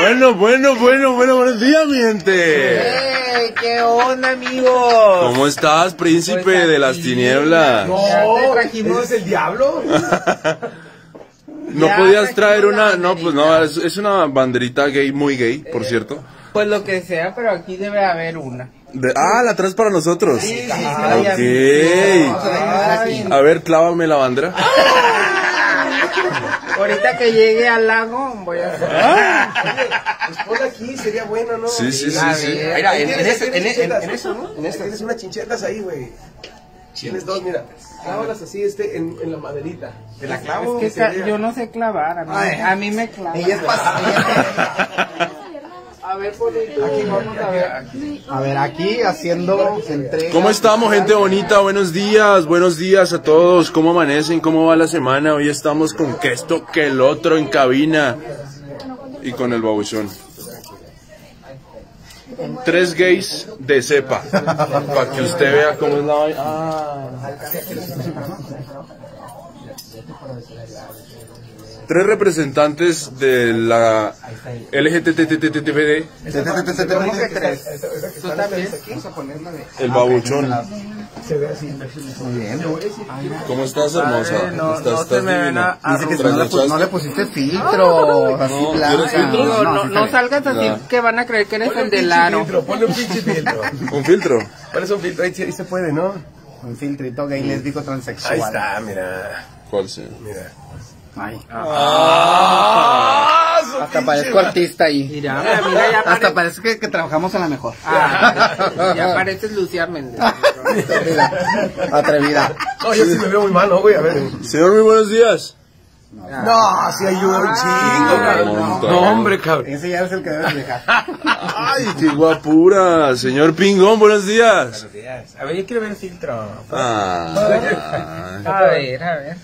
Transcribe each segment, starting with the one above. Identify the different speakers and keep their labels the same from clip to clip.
Speaker 1: Bueno, bueno, bueno, bueno, buenos días, mi gente.
Speaker 2: ¡Eh! ¿Qué onda, amigos?
Speaker 1: ¿Cómo estás, príncipe
Speaker 2: Pues
Speaker 1: de las tinieblas?
Speaker 2: No,
Speaker 3: ¿ese es el diablo?
Speaker 1: No
Speaker 2: Ya,
Speaker 1: podías traer
Speaker 2: trajimos
Speaker 1: una, no, pues no, es, es una banderita gay, muy gay, por cierto.
Speaker 2: Pues lo que sea, pero aquí debe haber una.
Speaker 1: De- ah, la traes para nosotros.
Speaker 2: sí, sí,
Speaker 1: Ok.
Speaker 2: Ay.
Speaker 1: A ver, clávame la bandera.
Speaker 2: Ahorita que llegue al lago, voy a hacer.
Speaker 3: Pues ponla aquí, sería bueno, ¿no?
Speaker 1: Sí, sí, sí.
Speaker 3: Mira,
Speaker 4: en-
Speaker 3: en,
Speaker 4: en ese-
Speaker 3: en,
Speaker 4: en- en- eso, ¿no? En
Speaker 3: Ahí
Speaker 4: esta.
Speaker 3: Tienes unas chinchetas ahí, güey. Tienes dos, mira. Clávalas así, este, en, en la maderita.
Speaker 4: ¿Te la clavo?
Speaker 2: Es que yo no sé clavar, a mí,
Speaker 4: Ay.
Speaker 2: a mí me clava.
Speaker 4: Ella es pas-
Speaker 2: A ver, aquí vamos a ver.
Speaker 4: A ver, aquí haciendo entrega.
Speaker 1: ¿Cómo estamos, gente bonita? Buenos días, buenos días a todos. ¿Cómo amanecen? ¿Cómo va la semana? Hoy estamos con que esto, que el otro en cabina y con el babuchón. Tres gays de cepa, para que usted vea cómo es la vaina. Ah. Tres representantes de la LGTTTTTD,
Speaker 2: ¿Cómo
Speaker 1: el babuchón.
Speaker 3: Se ve así.
Speaker 4: Muy bien.
Speaker 1: ¿Cómo estás, hermosa?
Speaker 2: No,
Speaker 1: ¿Estás, estás divina?
Speaker 4: Dice que
Speaker 1: ¿Traes
Speaker 4: no le, pusiste filtro.
Speaker 1: No,
Speaker 4: sí
Speaker 2: no, salgas así que van a creer que eres el
Speaker 3: un
Speaker 2: del aro.
Speaker 3: filtro, ponle un pinche filtro.
Speaker 1: ¿Un filtro?
Speaker 3: Pones un filtro, ahí, sí- se puede, ¿no?
Speaker 4: Un filtrito gay lésbico transexual.
Speaker 3: Ahí está, mira.
Speaker 1: ¿Cuál sea?
Speaker 3: Mira.
Speaker 4: Ay.
Speaker 3: ¡Ah!
Speaker 4: Hasta parezco artista ahí.
Speaker 2: Mira, mira, mira, ya
Speaker 4: Hasta
Speaker 2: parece,
Speaker 4: que, que trabajamos en la mejor.
Speaker 2: ah, ya pareces Lucía Méndez.
Speaker 4: Atrevida. Atrevida.
Speaker 3: No, yo sí me veo muy mal, ¿no, güey? A ver.
Speaker 1: Señor, muy buenos días.
Speaker 3: No, sí ayuda un chingo, cabrón.
Speaker 1: montón.
Speaker 3: No, hombre, cabrón.
Speaker 4: Ese ya es el que debes dejar.
Speaker 1: Ay, qué guapura. Señor Pingón, buenos días.
Speaker 3: A ver, yo quiero ver el filtro.
Speaker 1: Ah,
Speaker 2: A ver, a ver.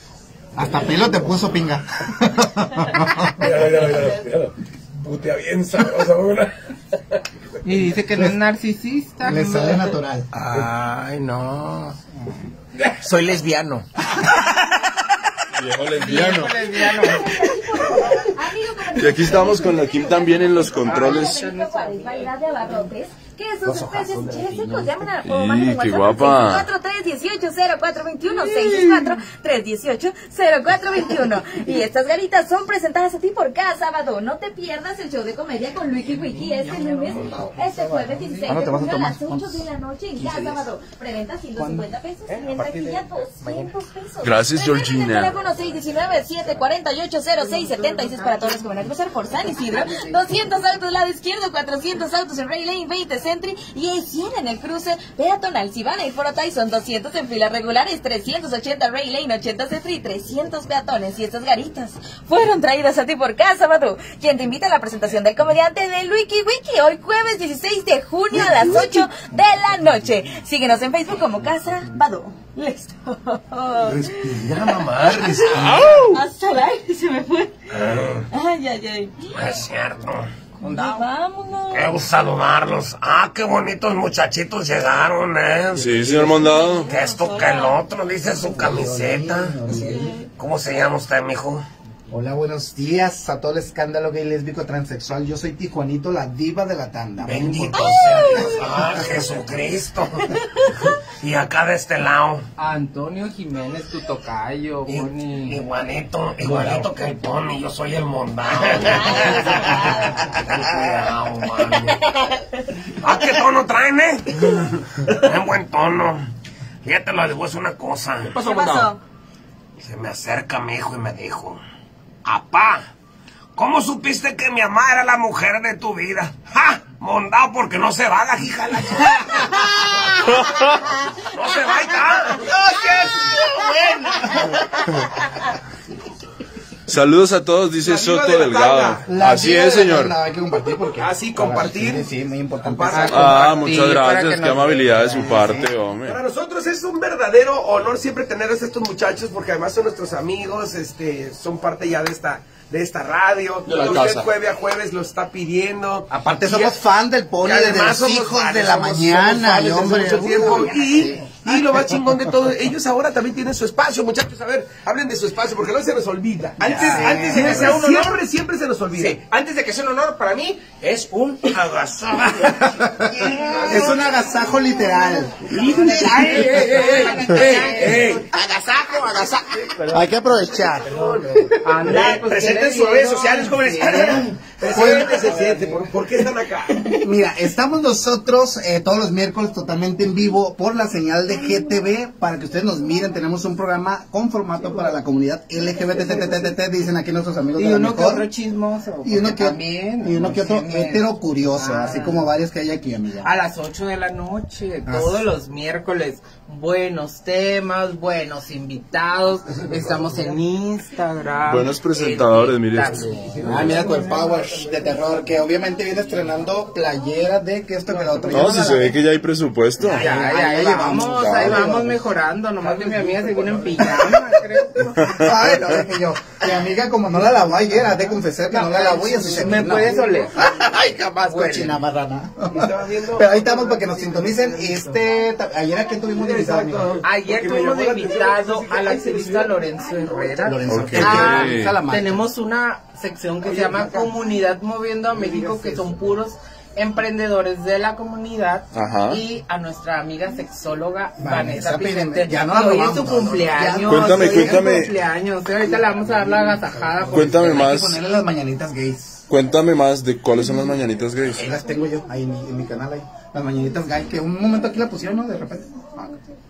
Speaker 4: Hasta pelo te puso pinga.
Speaker 3: Mira, mira, mira, mira. Putea bien sabrosa, una.
Speaker 2: Y dice que no es narcisista.
Speaker 4: Le sale natural.
Speaker 3: Ay, no. Soy lesbiano.
Speaker 1: viejo lesbiano.
Speaker 2: Viejo lesbiano.
Speaker 1: Y aquí estamos con la Kim también en los controles.
Speaker 5: Especias y chiles secos. Llamen a
Speaker 1: Sí,
Speaker 5: manden
Speaker 1: qué
Speaker 5: WhatsApp
Speaker 1: guapa.
Speaker 5: al 664-318-0421, 664-318-0421. Y estas garitas son presentadas a ti por cada sábado. No te pierdas el show de comedia con Luiki Wiki este lunes, este jueves 16
Speaker 4: Ah,
Speaker 5: de junio a las 8 de la noche en cada sábado. Preventa 150 pesos y en taquilla 200 pesos.
Speaker 1: Gracias, Georgina.
Speaker 5: teléfono 619-748-0676 para todos los que van a cruzar por San Isidro. 200 autos lado izquierdo, 400 autos en Ray Lane, 20 Y hay 100 en el cruce peatonal. Si van a ir por Tyson, 200 en filas regulares, 380 Ray Lane, 80 Century y 300 peatones. Y estas garitas fueron traídas a ti por Casa Badu, quien te invita a la presentación del comediante de Wiki Wiki hoy jueves 16 de junio a las 8 de la noche. Síguenos en Facebook como Casa Badu. Listo.
Speaker 3: Respira, mamá, respira.
Speaker 5: Hasta aire se me fue. Ay, ay, ay.
Speaker 6: Es cierto.
Speaker 5: Vámonos.
Speaker 6: Quiero saludarlos. Ah, qué bonitos muchachitos llegaron, ¿eh?
Speaker 1: Sí, señor Mondado.
Speaker 6: Que esto que el otro, dice su camiseta. ¿Cómo se llama usted, mijo?
Speaker 4: Hola, buenos días a todo el escándalo gay lésbico transexual. Yo soy Tijuanito, la diva de la tanda.
Speaker 6: Bendito sea Dios. Ah, Jesucristo. Y acá de este lado.
Speaker 2: Antonio Jiménez, tu tocayo, Bonnie.
Speaker 6: Igualito, igualito que el Pony, yo soy el mondado. Cuidado. Ah, qué tono traen, eh. En buen tono. Fíjate, lo digo, es una cosa.
Speaker 5: ¿Qué pasó?
Speaker 6: Se me acerca mi hijo y me dijo, Apá, ¿cómo supiste que mi mamá era la mujer de tu vida? ¡Ja! Mondado porque no se va la hija No se va y está.
Speaker 1: Saludos a todos, dice Soto
Speaker 3: de
Speaker 1: Delgado. Así es, señor.
Speaker 4: Hay que compartir porque.
Speaker 3: Ah, sí, compartir.
Speaker 4: Sí, sí, muy importante.
Speaker 3: Comparte.
Speaker 1: Ah,
Speaker 2: compartir
Speaker 1: muchas
Speaker 2: para
Speaker 1: gracias. Qué amabilidad de su parte, hombre.
Speaker 3: Para nosotros es un verdadero honor siempre tenerlos a estos muchachos porque además son nuestros amigos, este, son parte ya de esta de esta radio.
Speaker 1: De la
Speaker 3: Usted
Speaker 1: casa.
Speaker 3: jueves a jueves lo está pidiendo.
Speaker 4: Aparte
Speaker 3: Y-
Speaker 4: somos fan del
Speaker 3: además
Speaker 4: desde los hijos
Speaker 3: fans,
Speaker 4: de la
Speaker 3: somos-
Speaker 4: mañana,
Speaker 3: somos fans
Speaker 4: y
Speaker 3: desde
Speaker 4: hombre.
Speaker 3: mucho tiempo.
Speaker 4: uy,
Speaker 3: y Y lo más chingón de todo, ellos ahora también tienen su espacio, muchachos. A ver, hablen de su espacio, porque luego se nos olvida.
Speaker 6: Antes, antes de que sea un honor,
Speaker 3: Siempre, siempre se nos olvida.
Speaker 6: sí, antes de que sea un honor para mí, es un agasajo.
Speaker 4: Es un agasajo literal.
Speaker 6: ¡Ey, ey, ey, ey, ey! Agasajo, agasajo.
Speaker 4: Hay que aprovechar.
Speaker 2: Anda, pues,
Speaker 6: Presenten
Speaker 2: ¿qué
Speaker 6: sus redes sociales, jóvenes.
Speaker 3: Siente, ¿por, por qué están acá?
Speaker 4: Mira, estamos nosotros eh, todos los miércoles totalmente en vivo por la señal de GTV para que ustedes nos miren. Tenemos un programa con formato para la comunidad LGBT, dicen aquí nuestros amigos
Speaker 2: Y
Speaker 4: de la
Speaker 2: uno que otro chismoso.
Speaker 4: Y uno que,
Speaker 2: también.
Speaker 4: y uno que otro hetero curioso,
Speaker 2: Ah.
Speaker 4: así como varios que hay aquí, amiga.
Speaker 2: A las 8 de la noche,
Speaker 4: Ah,
Speaker 2: todos los miércoles. Buenos temas, buenos invitados. Estamos en Instagram.
Speaker 1: Buenos presentadores,
Speaker 2: en-
Speaker 1: mire.
Speaker 4: Ah, mira con el Power de terror, que obviamente viene estrenando playeras de que esto que lo otro.
Speaker 1: No, si se ve que ya hay presupuesto.
Speaker 2: Ya, ya,
Speaker 4: Ahí
Speaker 2: ya,
Speaker 4: vamos,
Speaker 2: ahí vamos mejorando. Nomás que mi amiga se viene en pijama, creo.
Speaker 4: Ay, no, dije yo. Mi amiga, como no la lavó ayer, ha de confesar que no la lavó y así se
Speaker 2: Me puedes oler.
Speaker 4: Ay, jamás, cochina marrana. Pero ahí estamos para que nos sintonicen. Este, ayer a quién tuvimos amigo?
Speaker 2: Ayer tuvimos invitado al activista. Lorenzo Herrera.
Speaker 4: Lorenzo, que
Speaker 2: Ah, tenemos una sección que se llama Comunidad Moviendo a México, que son puros emprendedores de la comunidad
Speaker 1: Ajá.
Speaker 2: y a nuestra amiga sexóloga
Speaker 4: Vanessa
Speaker 2: Vanessa. Pigente.
Speaker 4: Ya no la
Speaker 2: hoy es su
Speaker 4: no, no,
Speaker 2: cumpleaños.
Speaker 1: Cuéntame, cuéntame.
Speaker 2: cumpleaños. Ahorita le vamos a dar la agasajada.
Speaker 1: Cuéntame
Speaker 4: Hay que
Speaker 1: más,
Speaker 4: ponerle las mañanitas gays.
Speaker 1: cuéntame más de cuáles son las mañanitas gays.
Speaker 4: Ahí las tengo yo, ahí en mi, en mi canal ahí. Las mañanitas gay, que un momento aquí la pusieron, ¿no? De repente. ある。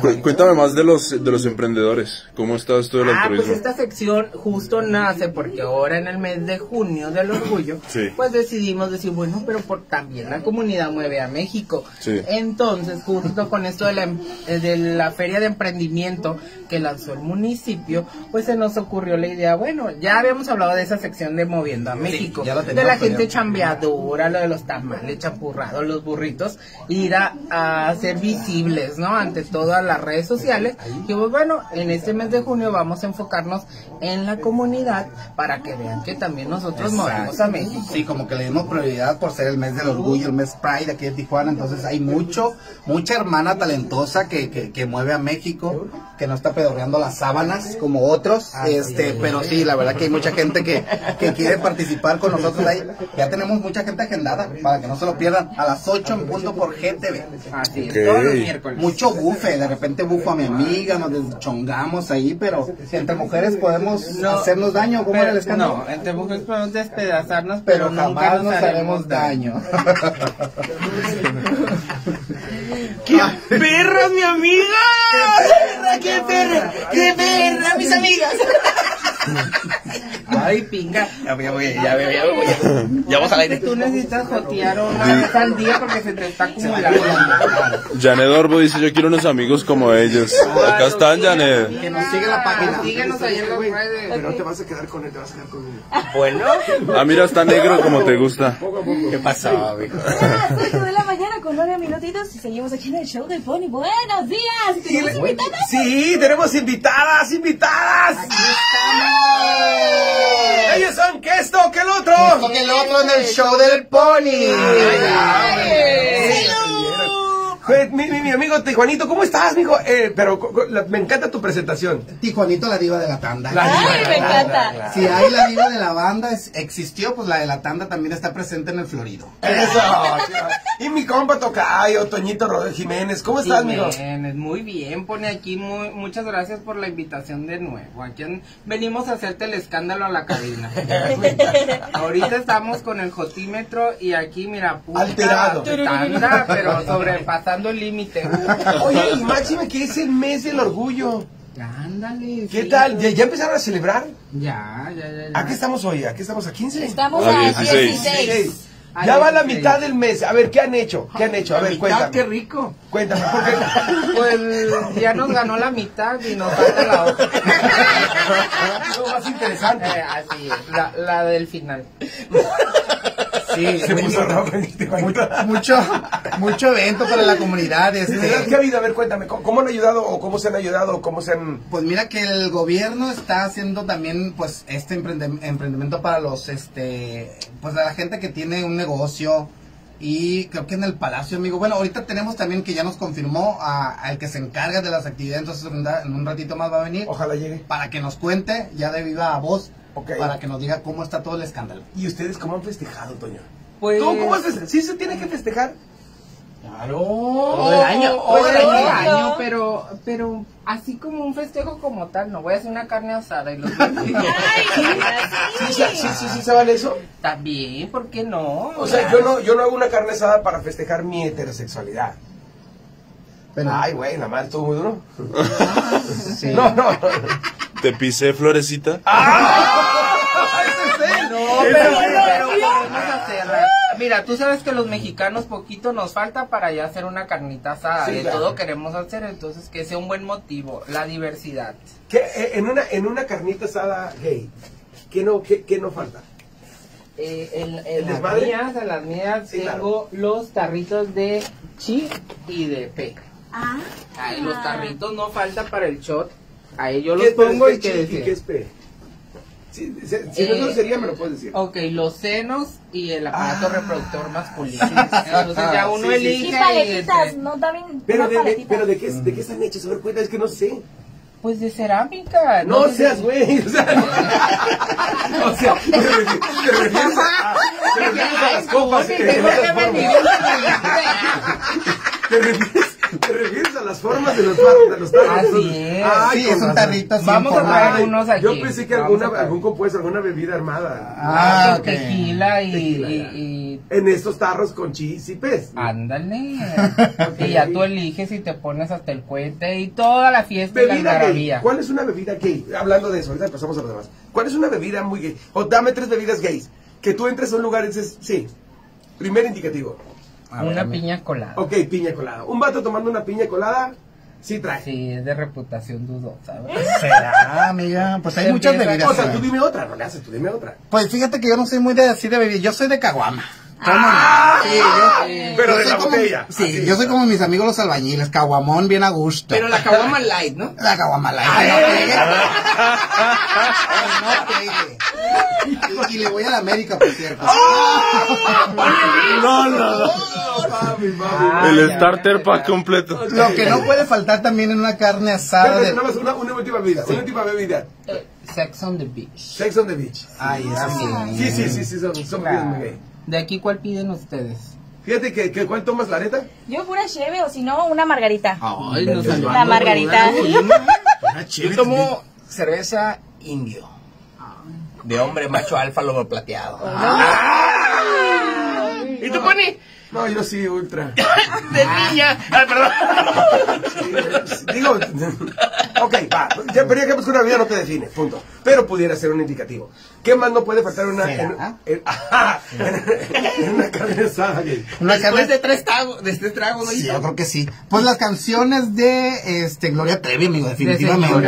Speaker 1: Cu- cuéntame más de los de los emprendedores. ¿Cómo está esto del
Speaker 2: Ah, pues esta sección justo nace porque ahora en el mes de junio del orgullo,
Speaker 1: Sí.
Speaker 2: pues decidimos decir, bueno, pero por, también la comunidad mueve a México.
Speaker 1: Sí.
Speaker 2: Entonces, justo con esto de la, em- eh, de la feria de emprendimiento que lanzó el municipio, pues se nos ocurrió la idea, bueno, ya habíamos hablado de esa sección de Moviendo a México, de la gente chambeadora, lo de los tamales champurrados, los burritos, ir a, a ser visibles, ¿no? Ante todas las redes sociales. Y pues bueno, en este mes de junio vamos a enfocarnos en la comunidad para que vean que también nosotros movemos a México.
Speaker 4: Sí, como que le dimos prioridad por ser el mes del orgullo, el mes Pride aquí de Tijuana. Entonces hay mucho, mucha hermana talentosa que, que, que mueve a México, que no está pedorreando las sábanas como otros. este, pero sí, la verdad que hay mucha gente que, que quiere participar con nosotros ahí. Ya tenemos mucha gente agendada para que no se lo pierdan a las 8 en punto por GTV.
Speaker 2: Así es,
Speaker 1: Ok.
Speaker 2: todos los miércoles.
Speaker 4: Mucho bufe, de repente bufo a mi amiga, nos deschongamos ahí, pero entre mujeres podemos
Speaker 2: No,
Speaker 4: hacernos daño, ¿cómo era el escándalo?
Speaker 2: No, entre mujeres podemos despedazarnos,
Speaker 4: pero
Speaker 2: pero,
Speaker 4: jamás
Speaker 2: nunca
Speaker 4: nos haremos daño.
Speaker 6: ¡Qué perra, mi amiga!
Speaker 2: ¡Qué perra! ¡Qué perra, mis amigas! Ay, pinga.
Speaker 6: Ya voy, ya voy, ya voy, ya voy. Ya vamos al aire.
Speaker 2: Tú necesitas jotear una vez al día porque se te está acumulando.
Speaker 1: Janet Orbo dice, yo quiero unos amigos como ellos. Acá están, Janet.
Speaker 4: Que nos sigue la página.
Speaker 2: Síguenos ahí en las redes.
Speaker 3: Pero no te vas a quedar con él, te vas a quedar conmigo.
Speaker 6: Bueno,
Speaker 1: Ah, mira, está negro como te gusta.
Speaker 6: ¿qué pasó, amigo?
Speaker 5: Las 8 de la mañana con 9 minutitos y seguimos aquí en el show del Pony. Buenos días. ¿Tenemos invitadas?
Speaker 3: Sí, tenemos invitadas, invitadas. Ellos son que esto, que el otro.
Speaker 4: Esto que el otro en el show del pony.
Speaker 3: Pues, Mi, mi, mi amigo Tijuanito, ¿cómo estás, mijo? Eh, pero me encanta tu presentación.
Speaker 4: Tijuanito, la diva de la tanda.
Speaker 5: Ay, me encanta.
Speaker 4: Si hay la diva de la banda, es- existió, pues la de la tanda también está presente en el Florido.
Speaker 3: Eso. y mi compa Tocayo, Toñito Rodríguez Jiménez, ¿cómo estás, mijo?
Speaker 2: Jiménez, muy bien, pone aquí, muy, muchas gracias por la invitación de nuevo. Aquí venimos a hacerte el escándalo a la cabina. Ahorita estamos con el jotímetro y aquí, mira, puta
Speaker 3: Alterado.
Speaker 2: tanda, pero sobrepasando el límite.
Speaker 3: Oye, y máxime que es el mes del orgullo.
Speaker 2: Ándale.
Speaker 3: ¿Qué
Speaker 2: sí.
Speaker 3: tal? ¿Ya, ya empezaron a celebrar?
Speaker 2: Ya, ya, ya. ya.
Speaker 3: ¿A qué estamos hoy? ¿A qué estamos? ¿A 15?
Speaker 5: Estamos
Speaker 1: A
Speaker 5: a
Speaker 1: 16.
Speaker 5: 16.
Speaker 3: Ya va la mitad del mes. A ver, ¿qué han hecho? ¿Qué han hecho? A ver, cuéntame.
Speaker 2: Qué rico.
Speaker 3: Cuéntame, porque
Speaker 2: Pues ya nos ganó la mitad y nos falta la otra.
Speaker 3: lo más interesante.
Speaker 2: Eh, así es, la, la del final.
Speaker 4: Sí,
Speaker 3: Se puso rojo Tijuanito.
Speaker 4: mucho, mucho evento para la comunidad.
Speaker 3: ¿De verdad
Speaker 4: Este,
Speaker 3: qué ha habido? A ver, cuéntame, ¿cómo, cómo han ayudado o cómo se han ayudado cómo se han...
Speaker 4: Pues mira que el gobierno está haciendo también pues este emprendimiento para los este pues la gente que tiene un negocio y creo que en el Palacio, amigo. Bueno, ahorita tenemos también que ya nos confirmó a- al que se encarga de las actividades, entonces en un- en un ratito más va a venir
Speaker 3: Ojalá llegue.
Speaker 4: para que nos cuente ya de viva voz, Para que nos diga cómo está todo el escándalo.
Speaker 3: ¿Y ustedes cómo han festejado, Toño?
Speaker 2: Pues...
Speaker 3: ¿Cómo, cómo festejado? ¿Sí se tiene que festejar?
Speaker 4: Claro.
Speaker 2: Todo
Speaker 4: el año.
Speaker 2: Todo el año,
Speaker 5: año.
Speaker 2: pero, pero así como un festejo como tal, no voy a hacer una carne asada y los
Speaker 3: Sí, sí, sí, sí, sí, ¿se vale eso?
Speaker 2: También, ¿por qué no?
Speaker 3: O sea, yo no, yo no hago una carne asada para festejar mi heterosexualidad.
Speaker 4: Pero-
Speaker 3: Ay, güey, nada más estuvo muy duro.
Speaker 4: Sí.
Speaker 3: No, no, no.
Speaker 1: Te pisé, florecita.
Speaker 2: No, pero, pero podemos hacerla. Mira, tú sabes que los mexicanos poquito nos falta para ya hacer una carnita asada.
Speaker 3: Sí,
Speaker 2: de
Speaker 3: claro.
Speaker 2: todo queremos hacer, entonces que sea un buen motivo, la diversidad.
Speaker 3: ¿Qué, eh, en, una, en una carnita asada gay, ¿qué no, qué, qué no falta?
Speaker 2: Eh, en, en
Speaker 3: ¿El
Speaker 2: las
Speaker 3: desmadre?
Speaker 2: mías, en las mías
Speaker 3: Sí,
Speaker 2: tengo los tarritos de chi y de pe.
Speaker 5: Ah.
Speaker 2: Ahí los tarritos no falta para el shot. Ahí yo los
Speaker 3: ¿Qué es-
Speaker 2: pongo y que
Speaker 3: y
Speaker 2: decir.
Speaker 3: qué es pe? Si, si, si
Speaker 2: Eh,
Speaker 3: no sería, me lo puedes decir.
Speaker 2: Ok, los senos y el aparato
Speaker 3: Ah.
Speaker 2: reproductor masculino. Entonces ya uno
Speaker 3: Sí, sí, sí.
Speaker 5: Y
Speaker 2: elige y
Speaker 5: paletitas,
Speaker 2: entre-
Speaker 5: ¿no? También
Speaker 3: Pero de, de- pero de qué, de qué están hechos, a ver, cuenta, es que no sé.
Speaker 2: Pues de cerámica.
Speaker 3: No
Speaker 2: si-
Speaker 3: seas güey, o sea, no. o sea, te refieres, te refieres a, te refieres a las copas, eh, te refieres, te refieres a las formas de los tarros, de los tarros.
Speaker 2: Así es.
Speaker 3: Ay,
Speaker 4: Sí, es un tarrito
Speaker 2: Vamos a traer unos aquí.
Speaker 3: Yo pensé que alguna, algún compuesto, alguna bebida armada.
Speaker 4: Ah,
Speaker 2: con
Speaker 4: ok.
Speaker 2: tequila y,
Speaker 3: Tequila,
Speaker 2: y-
Speaker 3: ya.
Speaker 2: y-
Speaker 3: En estos tarros con chis y pez.
Speaker 2: ándale. Y ya tú eliges y te pones hasta el cohete y toda la fiesta y la
Speaker 3: Bebida gay. ¿Cuál es una bebida gay? Hablando de eso, ahorita pasamos a lo demás. ¿Cuál es una bebida muy gay? O dame tres bebidas gays. Que tú entres a un lugar y dices, sí. Primer indicativo.
Speaker 4: A
Speaker 2: Una piña colada.
Speaker 3: Ok, piña colada. Un vato tomando una piña colada, sí trae.
Speaker 2: Sí, es de reputación dudosa. ¿verdad?
Speaker 4: ¿Será, amiga? Pues hay muchas bebidas.
Speaker 3: O sea,
Speaker 4: ¿eh?
Speaker 3: tú dime otra, no le haces, tú dime otra.
Speaker 4: Pues fíjate que yo no soy muy de así de bebida, yo soy de caguama.
Speaker 3: ¡Ah!
Speaker 4: Sí, yo-
Speaker 3: Pero
Speaker 4: yo
Speaker 3: de la
Speaker 4: como-
Speaker 3: botella.
Speaker 4: Sí,
Speaker 3: Así.
Speaker 4: yo soy como mis amigos los albañiles, caguamón bien a gusto.
Speaker 2: Pero la caguama light, ¿no?
Speaker 4: La caguama que no pegue. Que no pegue. Y, le voy a la América, por cierto.
Speaker 1: No, no, no.
Speaker 2: Ah,
Speaker 1: El starter pack completo.
Speaker 4: Lo que no puede faltar también en una carne asada
Speaker 3: Espérate,
Speaker 4: de...
Speaker 3: una, una última bebida, una última bebida.
Speaker 2: Eh, Sex on the beach.
Speaker 3: Sex on the beach.
Speaker 4: Ay, eso sí.
Speaker 3: Sí, sí, sí, sí, son, son bebidas muy gay.
Speaker 2: ¿De aquí cuál piden ustedes?
Speaker 3: Fíjate que, que ¿cuál tomas la neta?
Speaker 5: Yo pura cheve o si no, una margarita.
Speaker 2: Ay, nos salió
Speaker 5: La margarita.
Speaker 7: Yo tomo cerveza indio. De hombre macho alfa lobo plateado. ¿Y tú, Pony?
Speaker 3: No, yo sí, ultra.
Speaker 7: De niña. Ay, perdón.
Speaker 3: Digo, ok, va. Ya, pero ya que busco una vida no te define, punto. Pero pudiera ser un indicativo. ¿Qué más no puede faltar en una, en, en- ajá, en- en una carne asada?
Speaker 4: Una
Speaker 7: Después
Speaker 4: carne...
Speaker 7: de tres tragos, de este trago, ¿no?
Speaker 4: Sí, yo creo que sí. Pues las canciones de este Gloria Trevi, amigo, definitivamente.
Speaker 2: sí,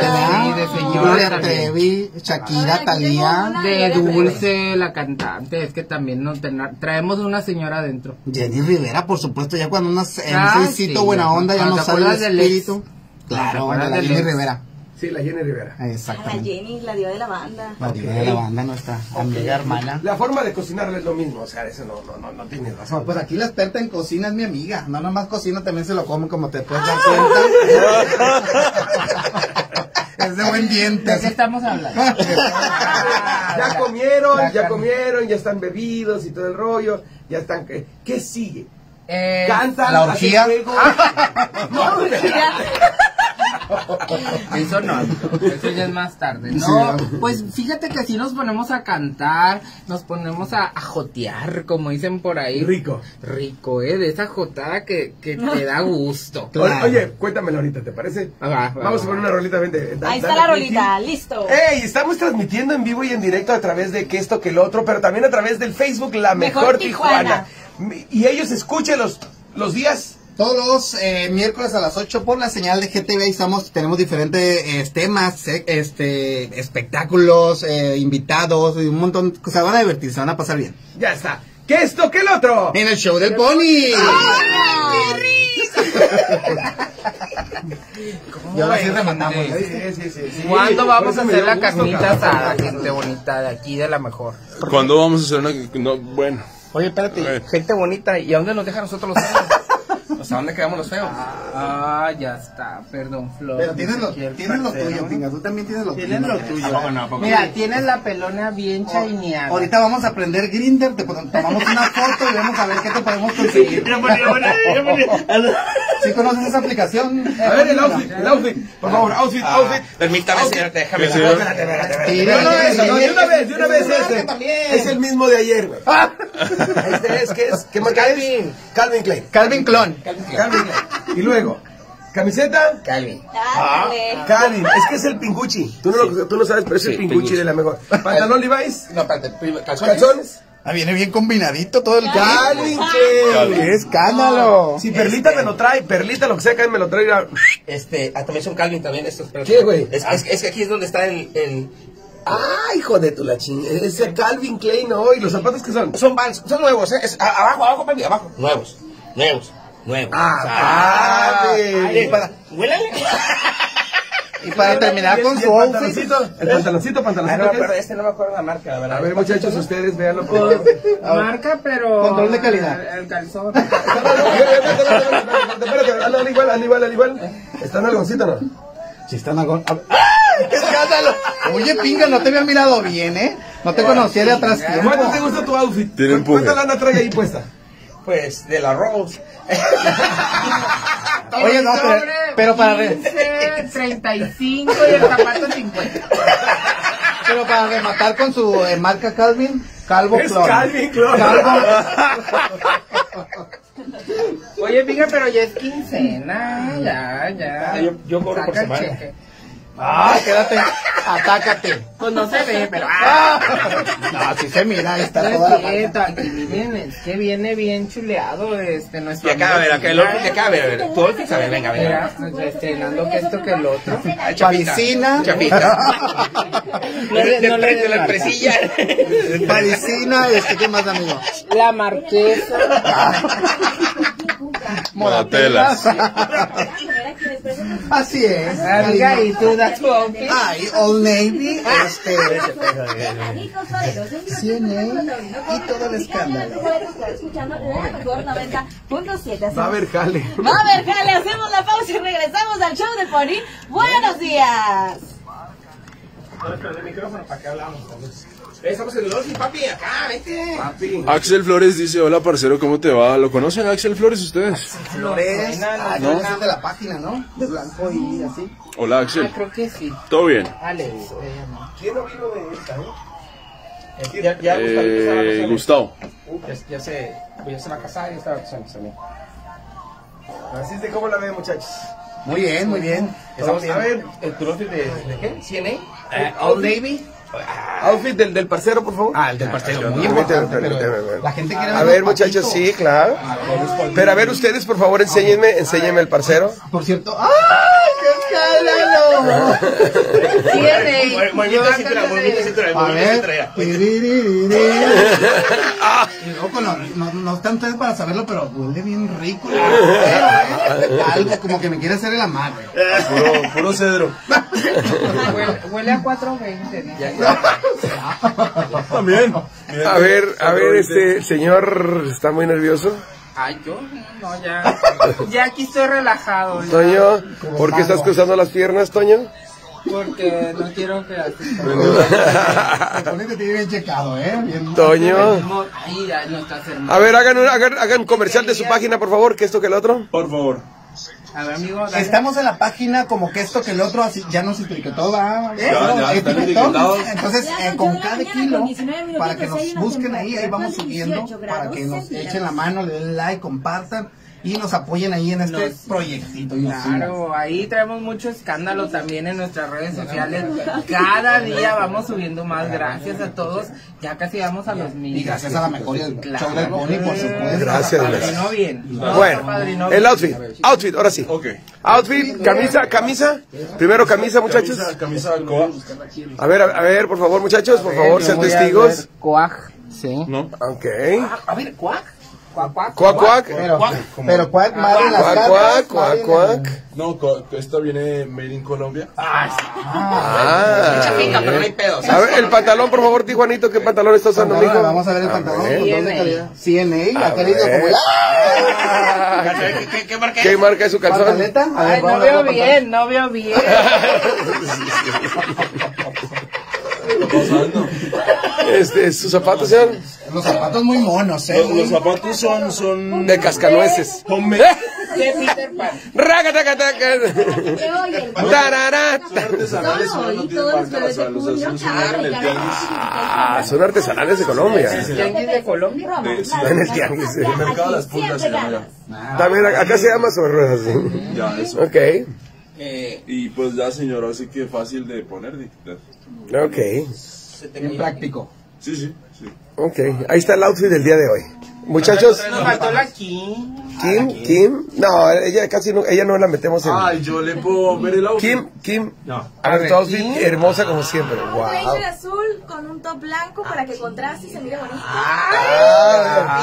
Speaker 2: de señora
Speaker 4: Gloria
Speaker 2: también.
Speaker 4: Trevi, Shakira, Talía,
Speaker 5: una.
Speaker 2: De Dulce, la cantante. Es que también nos traemos una señora adentro.
Speaker 4: Jenny Rivera, por supuesto, ya cuando uno en
Speaker 2: Ah,
Speaker 4: un
Speaker 2: sí.
Speaker 4: buena onda ya
Speaker 2: Cuando
Speaker 4: no
Speaker 2: te
Speaker 4: sale el
Speaker 2: del ex.
Speaker 4: Claro,
Speaker 2: ¿Te
Speaker 4: de
Speaker 2: acuerdas
Speaker 4: la Jenny? Rivera.
Speaker 3: Sí, la Jenny Rivera.
Speaker 5: A la
Speaker 4: Exactamente.
Speaker 5: Jenny, la diva de la banda.
Speaker 4: La diva de la banda, nuestra amiga hermana.
Speaker 3: La forma de cocinarla es lo mismo, o sea, eso no, no, no, no tienes razón.
Speaker 4: Pues aquí la experta en cocina es mi amiga. No nomás cocina, también se lo come como te puedes dar cuenta. es de buen diente.
Speaker 2: ¿De qué estamos hablando?
Speaker 3: ya comieron,
Speaker 4: La
Speaker 3: ya comieron, ya están bebidos y todo el rollo, ya están... ¿Qué, qué sigue?
Speaker 2: Eh,
Speaker 3: ¿Cantan?
Speaker 4: la orgía.
Speaker 3: hacen juego?
Speaker 2: Eso no, eso ya es más tarde. No, pues fíjate que si nos ponemos a cantar, nos ponemos a, a jotear, como dicen por ahí.
Speaker 3: Rico.
Speaker 2: Rico, ¿eh? De esa jotada que, que te da gusto.
Speaker 3: Oye, Oye, cuéntamelo ahorita, ¿te parece?
Speaker 2: Va,
Speaker 3: Vamos a poner una rolita, vente. da-
Speaker 5: Ahí está la rolita, listo.
Speaker 3: ¡Ey! Estamos transmitiendo en vivo y en directo a través de que esto que el otro, pero también a través del Facebook La Mejor,
Speaker 5: Mejor
Speaker 3: Tijuana.
Speaker 5: Tijuana.
Speaker 3: Y ellos escuchen los, los días.
Speaker 4: Todos los eh, miércoles a las 8 por la señal de GTV estamos, tenemos diferentes eh, temas, eh, este, espectáculos, eh, invitados, y un montón, se van a divertir, se van a pasar bien.
Speaker 3: Ya está. ¿Qué esto que el otro?
Speaker 4: En el show del pony. Y ahora sí remandamos.
Speaker 3: Sí, sí, sí, sí, sí.
Speaker 2: ¿Cuándo vamos a hacer la carnita asada, gente bonita, de aquí de la mejor?
Speaker 1: ¿Cuándo vamos a hacer una.? No, bueno.
Speaker 7: Oye, espérate, gente bonita, ¿y a dónde nos dejan nosotros los? O sea, ¿a dónde quedamos los feos?
Speaker 2: Ah, ya está, perdón, Flor.
Speaker 4: Pero tienes lo, tienes lo tuyo, pinga. Tú también tienes lo
Speaker 2: Tienes
Speaker 4: tuyo.
Speaker 2: lo tuyo.
Speaker 7: ¿A poco no? ¿A poco
Speaker 2: Mira, tienes la pelona bien chaineada.
Speaker 4: Ahorita vamos a aprender Grinder, te tomamos una foto y vamos a ver qué te podemos conseguir. ¿Sí conoces esa aplicación?
Speaker 3: A ver, el outfit, el outfit. Por favor, outfit, outfit.
Speaker 7: Permítame, señor, déjame.
Speaker 1: Sí, señor.
Speaker 7: Espérate, espérate, espérate.
Speaker 4: Sí,
Speaker 3: No, no, eso, no, de una vez, de una vez este.
Speaker 4: también.
Speaker 3: Es el mismo de ayer, güey. Este es, ¿qué es? ¿Qué marca es?
Speaker 7: Calvin.
Speaker 3: Calvin Klein.
Speaker 4: Calvin Clon.
Speaker 3: Calvin Klein. Y luego, camiseta,
Speaker 7: Calvin.
Speaker 5: Ándale.
Speaker 3: Calvin. Es que es el pinguchi. Tú no, lo, tú no sabes, pero es el
Speaker 7: Sí,
Speaker 3: pinguchi
Speaker 7: pinguchi.
Speaker 3: de la mejor. Pantalón Levi's,
Speaker 7: No, espérate, calzones.
Speaker 3: calzones.
Speaker 4: Ah, viene bien combinadito todo el
Speaker 3: Calvin
Speaker 4: ¡Qué escándalo!
Speaker 3: Si Perlita me lo trae, Perlita lo que sea que me lo trae.
Speaker 7: Este, ah, también son Calvin también estos. espérate.
Speaker 3: ¿Qué, güey?
Speaker 7: Es, es, es que aquí es donde está el, el...
Speaker 3: Ah, hijo de tu la. Es el Calvin Klein, ¿no? ¿Y los zapatos qué son?
Speaker 7: Son Vans, son nuevos, ¿eh? Es- a- abajo, abajo, papi, abajo. Nuevos, nuevos, nuevos.
Speaker 3: Ah.
Speaker 7: Ay, para, huélale.
Speaker 4: Y para terminar con
Speaker 3: ¿Y
Speaker 4: su
Speaker 3: el
Speaker 4: outfit.
Speaker 3: pantaloncito, el pantaloncito,
Speaker 7: Ah, no
Speaker 3: pantaloncito.
Speaker 7: me
Speaker 3: ¿qué
Speaker 7: acuerdo,
Speaker 3: es?
Speaker 7: este no me acuerdo la marca, la verdad.
Speaker 3: A ver, muchachos, ustedes véanlo.
Speaker 2: Marca, pero.
Speaker 4: Control de calidad.
Speaker 2: El, el calzón.
Speaker 3: Espérate, al igual, al igual, al igual. Está en algoncito, ¿no?
Speaker 4: Si están algo... ¡Ay, qué escándalo! Oye, pinga, no te había mirado bien, ¿eh? No te conocía de atrás.
Speaker 3: ¿Cuánto te gusta tu outfit? ¿Cuánta lana trae ahí puesta?
Speaker 7: Pues, de la Rose.
Speaker 4: Oye, no, pero, pero para... re-
Speaker 2: 15, 35 y el zapato 50.
Speaker 4: Pero para rematar con su eh, marca Calvin, Calvo
Speaker 3: Es
Speaker 4: Clon.
Speaker 3: Calvin Klein.
Speaker 4: Calvo.
Speaker 2: Oye, fija, pero ya es quincena. Ya, ya.
Speaker 7: Yo- yo cobro por
Speaker 2: Saca el
Speaker 7: semana.
Speaker 2: cheque.
Speaker 4: Ah, quédate, atácate.
Speaker 2: Pues no se ve, pero. ¡Ah!
Speaker 4: No, así se mira, ahí está
Speaker 2: No
Speaker 4: toda
Speaker 2: es
Speaker 4: la
Speaker 2: cierto, aquí miren, es que viene bien chuleado este nuestro
Speaker 7: Y acá, a ver, acá el de acá, a ver, a ver. Tu outfit, a ver, venga, venga.
Speaker 2: Mira, estrenando que esto que el otro.
Speaker 7: Ay, chapita.
Speaker 2: No le-
Speaker 7: De
Speaker 2: no le des
Speaker 7: la empresilla.
Speaker 4: Este, ¿qué más, amigo?
Speaker 2: La marquesa.
Speaker 1: Moratelas.
Speaker 4: Así es.
Speaker 2: Amiga, y tú das tu outfit.
Speaker 4: Ay, Old Navy, este,
Speaker 5: y todo el escándalo. escuchando la mejor 90.7.
Speaker 3: Va a haber jale.
Speaker 5: Va a ver, Jale, hacemos la pausa y regresamos al show de Pony. ¡Buenos días!
Speaker 7: Estamos en el outfit, papi, acá, vete.
Speaker 3: Papi.
Speaker 1: Axel Flores dice, hola parcero, ¿cómo te va? ¿Lo conocen Axel Flores ustedes?
Speaker 4: Flores. Ah,
Speaker 1: No.
Speaker 4: no, es de la página, ¿no? De blanco y así.
Speaker 1: Hola
Speaker 2: Ah,
Speaker 1: Axel,
Speaker 2: creo que sí.
Speaker 1: ¿todo bien?
Speaker 2: Alex.
Speaker 3: ¿Quién no vino de esta, eh?
Speaker 7: Ya, ya,
Speaker 1: Eh, Gustavo.
Speaker 7: Ya, ya se, pues ya se va a casar, ya estaba casando también.
Speaker 3: Así es de cómo la ven, muchachos.
Speaker 4: Muy bien, muy bien.
Speaker 7: Estamos
Speaker 3: A ver.
Speaker 7: ¿El outfit de, de qué? ¿CNA?
Speaker 4: Eh, Old Navy.
Speaker 3: Outfit del, del parcero, por favor.
Speaker 7: Ah, el del pastel. Muy
Speaker 3: Permíteme,
Speaker 7: importante, pero...
Speaker 4: La gente quiere
Speaker 3: A
Speaker 4: los
Speaker 3: ver, muchachos, sí, claro. Pero a ver, ustedes, por favor, enséñenme, enséñenme el parcero.
Speaker 4: Por cierto, ¡ay, qué escándalo!
Speaker 2: Tiene.
Speaker 7: Movimiento cintura, movimiento cintura,
Speaker 4: luego, no, no, no están ustedes para saberlo, pero huele bien rico. Algo como que me quiere hacer el amarre.
Speaker 1: Puro, puro cedro.
Speaker 2: Huele, huele a 420. ¿no?
Speaker 1: También.
Speaker 3: A ver, a ver, este señor está muy nervioso.
Speaker 2: Ay, yo no, ya. Ya aquí estoy relajado. ya,
Speaker 3: Toño, ¿por qué estás cruzando las piernas, Toño?
Speaker 2: Porque no quiero que
Speaker 4: tiene bien checado, ¿eh? Bien-
Speaker 3: Toño.
Speaker 2: Ay, ay, no estás hermano.
Speaker 3: A ver, hagan, un- hagan, hagan comercial de su página, por favor, que esto que el otro.
Speaker 1: Por favor.
Speaker 2: A ver, amigo, dale.
Speaker 4: Estamos en la página como que esto que el otro así, ya nos etiquetó, ¿va?
Speaker 1: Ya, ya, están etiquetados.
Speaker 4: Entonces, eh, con cada
Speaker 5: mañana
Speaker 4: kilo,
Speaker 5: con 19 minutitos,
Speaker 4: para que nos busquen ahí, ahí vamos subiendo,
Speaker 5: 18
Speaker 4: para que nos echen la mano, le den like, compartan y nos apoyen ahí en este
Speaker 2: Nos-
Speaker 4: proyectito.
Speaker 2: Claro, ahí traemos mucho escándalo también en nuestras redes sociales. Cada día vamos subiendo más. Gracias a todos. Ya casi vamos a los mil.
Speaker 4: Y gracias a la mejoría del
Speaker 2: Claro.
Speaker 4: show del Pony, por supuesto.
Speaker 3: Gracias,
Speaker 2: Padrinó bien.
Speaker 3: Bueno,
Speaker 2: Padrinó
Speaker 3: el outfit, outfit, ahora sí.
Speaker 1: Ok.
Speaker 3: Outfit, camisa, camisa. Primero camisa, muchachos.
Speaker 1: Camisa, camisa de alcoba.
Speaker 3: A ver, a, ver, por favor, muchachos, por favor, sean testigos.
Speaker 2: Cuaj, sí.
Speaker 1: ¿No?
Speaker 3: Ok.
Speaker 7: A ver, ¿cuál? Cuac, cuac.
Speaker 4: Pero, pero cuac madre en las
Speaker 1: Cuac, cuac, cuac, No, esta viene made in Colombia.
Speaker 7: Ah, sí.
Speaker 1: Ah.
Speaker 7: Mucha finca, pero no hay pedo.
Speaker 3: A ver, el pantalón, por favor, Tijuanito, ¿qué pantalón está usando, mijo?
Speaker 4: Vamos a ver el pantalón.
Speaker 2: CNA.
Speaker 4: calidad. CNA,
Speaker 3: A
Speaker 4: acá dice
Speaker 3: ver.
Speaker 4: como ¡Ah!
Speaker 7: ¿Qué, qué, qué marca
Speaker 3: ¿Qué
Speaker 7: es?
Speaker 3: marca es su calzón?
Speaker 4: ¿Pantaleta? A ver,
Speaker 2: Ay, no veo
Speaker 4: la
Speaker 2: bien, no veo bien.
Speaker 3: Este, sus zapatos sean
Speaker 4: pantalón. Los zapatos muy monos, eh.
Speaker 1: Los, los zapatos son, son
Speaker 3: de cascanueces.
Speaker 2: De Peter Pan.
Speaker 5: Y todos los.
Speaker 3: Ah, son artesanales de Colombia.
Speaker 2: ¿Tianguis de Colombia?
Speaker 1: De- sí,
Speaker 3: en el tianguis, sí.
Speaker 1: El mercado de las pulgas se llama
Speaker 3: También acá se llama sobre ruedas.
Speaker 1: ya. Ya, eso.
Speaker 3: Ok,
Speaker 7: Eh,
Speaker 1: Y pues ya, señor, así que fácil de poner. de quitar.
Speaker 3: ok,
Speaker 7: se
Speaker 4: En práctico.
Speaker 1: Sí, sí, sí.
Speaker 3: ok. Ahí está el outfit del día de hoy. Muchachos,
Speaker 2: Nos faltó la Kim.
Speaker 3: Kim, Kim. No, ella casi no, ella no la metemos en.
Speaker 1: Ay, yo le puedo ver el outfit.
Speaker 3: Kim, Kim.
Speaker 1: No.
Speaker 3: A ver, tu outfit hermosa como siempre.
Speaker 5: Un
Speaker 3: Wow.
Speaker 5: blazer azul con un top blanco para que contraste y se mire bonito.
Speaker 3: Ah,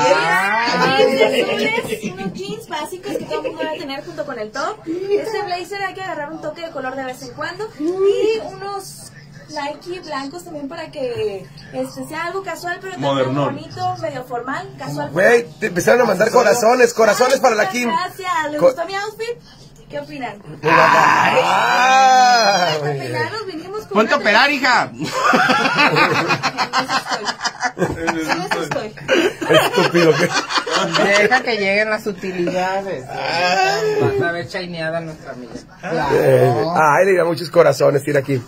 Speaker 5: Jeans azules, unos jeans básicos que todo el mundo debe tener junto con el top. Este blazer hay que agarrar un toque de color de vez en cuando. Y unos Nike blancos también para que este, sea algo casual, pero también bonito, medio formal, casual.
Speaker 3: Güey, te empezaron a mandar corazones, corazones para la Kim.
Speaker 5: Gracias. ¿Les
Speaker 3: Co-
Speaker 5: gustó mi outfit? ¿Qué opinan?
Speaker 3: Ah,
Speaker 5: vinimos con
Speaker 7: Ponte a operar, hija.
Speaker 5: En eso estoy.
Speaker 3: Estúpido que.
Speaker 2: Deja que lleguen las utilidades. Vas a ver chaineada nuestra amiga.
Speaker 3: Eh, Ay, le da muchos corazones, mira aquí.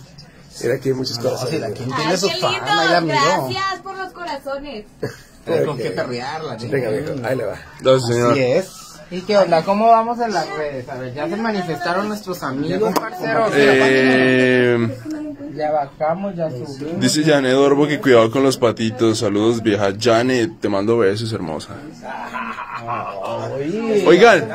Speaker 3: Mira aquí, muchos
Speaker 4: Sí,
Speaker 3: corazones.
Speaker 4: la Kim
Speaker 5: Ay,
Speaker 4: tiene ahí la
Speaker 5: lindo.
Speaker 4: miró.
Speaker 5: Gracias por los corazones.
Speaker 7: Con, qué perrearla.
Speaker 3: Venga, mijo, ahí le va.
Speaker 1: No, señor.
Speaker 4: Así es.
Speaker 2: ¿Y qué onda? ¿Cómo vamos en las redes? A ver, ya se manifestaron nuestros amigos, parceros.
Speaker 1: Eh,
Speaker 2: Ya bajamos, ya subimos.
Speaker 1: dice Janet Orbo que cuidado con los patitos. Saludos, vieja Janet. Te mando besos, hermosa. Oigan,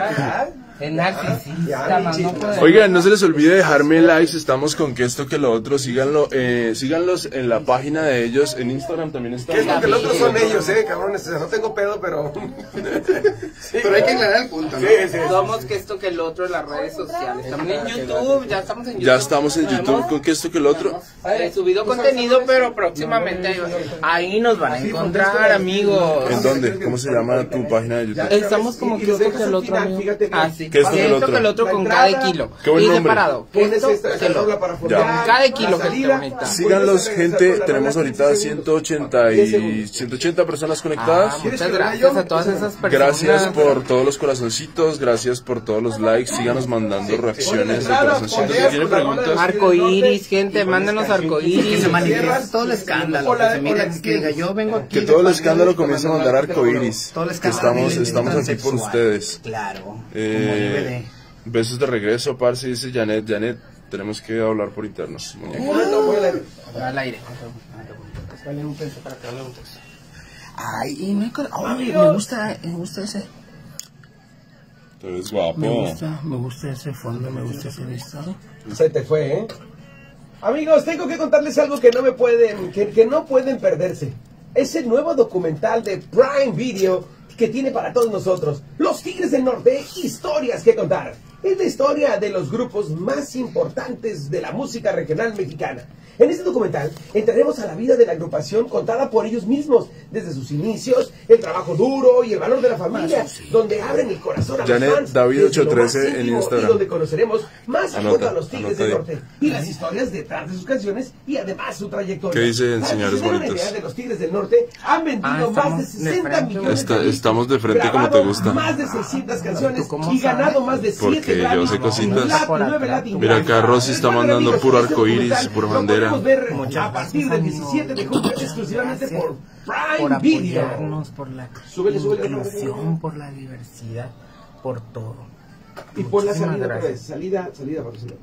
Speaker 2: Es narcisista, más no
Speaker 1: oigan, no se les olvide dejarme likes. Estamos con que esto que lo otro. Síganlo, eh, síganlos en la página de ellos. En Instagram también está.
Speaker 3: ¿Qué es lo que el otro son ellos, eh, cabrones? No tengo pedo, pero.
Speaker 4: Pero hay que aclarar el punto, ¿no?
Speaker 2: Somos que esto que el otro en las redes sociales. También en YouTube, ya estamos en YouTube.
Speaker 1: Ya estamos en YouTube con que esto que lo otro.
Speaker 2: He subido contenido, pero próximamente ahí- nos van a encontrar, amigos.
Speaker 1: ¿En dónde? ¿Cómo se llama tu página de YouTube?
Speaker 2: Estamos como que esto que el otro amigo. Ah, sí.
Speaker 1: ¿Qué es esto que el otro?
Speaker 2: que el otro con cada kilo.
Speaker 1: Qué buen
Speaker 2: Y
Speaker 1: nombre.
Speaker 2: separado.
Speaker 3: Pones esta, esta para
Speaker 2: Cada kilo que bonita.
Speaker 1: Síganlos, gente. Tenemos ahorita 180 y 180 personas conectadas.
Speaker 2: Ah, muchas gracias a todas esas personas.
Speaker 1: Gracias por todos los corazoncitos, gracias por todos los likes. Síganos mandando reacciones de corazoncitos. Si tienen preguntas,
Speaker 2: Arco iris, gente, mándenos arco
Speaker 4: Que
Speaker 2: iris.
Speaker 4: se manifieste todo el escándalo. Que se mire, que diga, yo vengo aquí.
Speaker 1: que
Speaker 4: de
Speaker 1: todo el escándalo comience a mandar arcoiris.
Speaker 4: Todo el
Speaker 1: Que
Speaker 4: escándalo.
Speaker 1: estamos, estamos aquí por ustedes.
Speaker 4: Claro. Como
Speaker 1: Eh, besos de regreso, parce, dice Janet. Janet, tenemos que hablar por internos.
Speaker 2: Al aire.
Speaker 4: Ay, y no hay cor- Ay, me gusta, me gusta ese.
Speaker 1: Tú eres
Speaker 4: Me
Speaker 1: guapo.
Speaker 4: gusta, me gusta ese fondo, me gusta ese listado.
Speaker 3: Se te fue, ¿eh? Amigos, tengo que contarles algo que no me pueden, que, que no pueden perderse. Es el nuevo documental de Prime Video que tiene para todos nosotros Los Tigres del Norte, historias que contar. Es la historia de los grupos más importantes de la música regional mexicana. En este documental entraremos a la vida de la agrupación contada por ellos mismos, desde sus inicios, el trabajo duro y el valor de la familia, donde abren el corazón a
Speaker 1: Janet
Speaker 3: los fans.
Speaker 1: David
Speaker 3: desde lo
Speaker 1: 813
Speaker 3: más
Speaker 1: en Instagram.
Speaker 3: Y donde conoceremos más a
Speaker 1: Anota,
Speaker 3: fondo a los Tigres
Speaker 1: anota
Speaker 3: del. Norte y las historias detrás de sus canciones y además su trayectoria.
Speaker 1: ¿Qué dicen, señores bonitos?
Speaker 3: idea de los Tigres del Norte han vendido
Speaker 2: Ah,
Speaker 3: más de
Speaker 2: estamos de
Speaker 3: 60
Speaker 2: frente.
Speaker 3: millones
Speaker 1: Está-
Speaker 3: de discos,
Speaker 1: estamos de frente como te
Speaker 3: grabado
Speaker 1: gusta.
Speaker 3: Más de 600 canciones
Speaker 2: ¿Tú cómo
Speaker 3: y ganado más de 7
Speaker 1: Yo sé cositas. Mira, acá Rosy está mandando puro arcoíris,
Speaker 3: lo
Speaker 1: bandera.
Speaker 3: a partir del 17 de junio exclusivamente por Prime Video.
Speaker 2: apoyarnos, por la inclusión, por la diversidad, por todo.
Speaker 3: Y por la salida. Salida, salida, salida.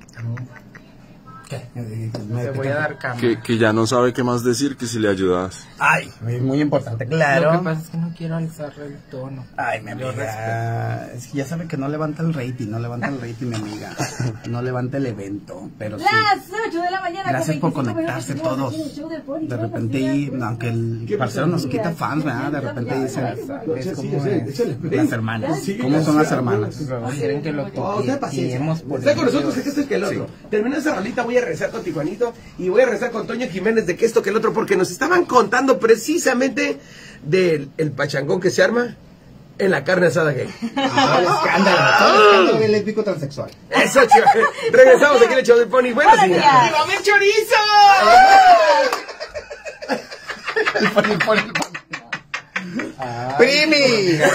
Speaker 2: Te voy a dar cama.
Speaker 1: Que, que ya no sabe qué más decir que si le ayudas.
Speaker 4: Ay, es muy importante,
Speaker 2: Lo que
Speaker 4: claro.
Speaker 2: pasa es que no quiero alzar el tono.
Speaker 4: Ay, mi amiga. Es que ya sabe que no levanta el rating, no levanta el rating, mi amiga. No levanta el evento, pero sí.
Speaker 5: Las 8 de la mañana.
Speaker 4: Gracias por
Speaker 5: 25
Speaker 4: conectarse todos. De repente, aunque el parcero nos quita fans, ¿verdad? De repente dicen, es las hermanas. ¿Cómo son las hermanas?
Speaker 2: Quieren que lo
Speaker 3: Oh,
Speaker 2: por
Speaker 3: Está con nosotros, que esto es que el otro. Terminó esa rolita, voy a regresar con Tijuanito y voy a regresar con Toño Jiménez de que esto que el otro, porque nos estaban contando precisamente del el pachangón que se arma en la carne asada gay.
Speaker 4: Ah, el escándalo. Todo el escándalo gay lésbico transexual.
Speaker 3: Eso, chiva. Regresamos aquí en el show del Pony. Buenos días.
Speaker 5: días.
Speaker 3: ¡Vamos el
Speaker 4: ¡Primi!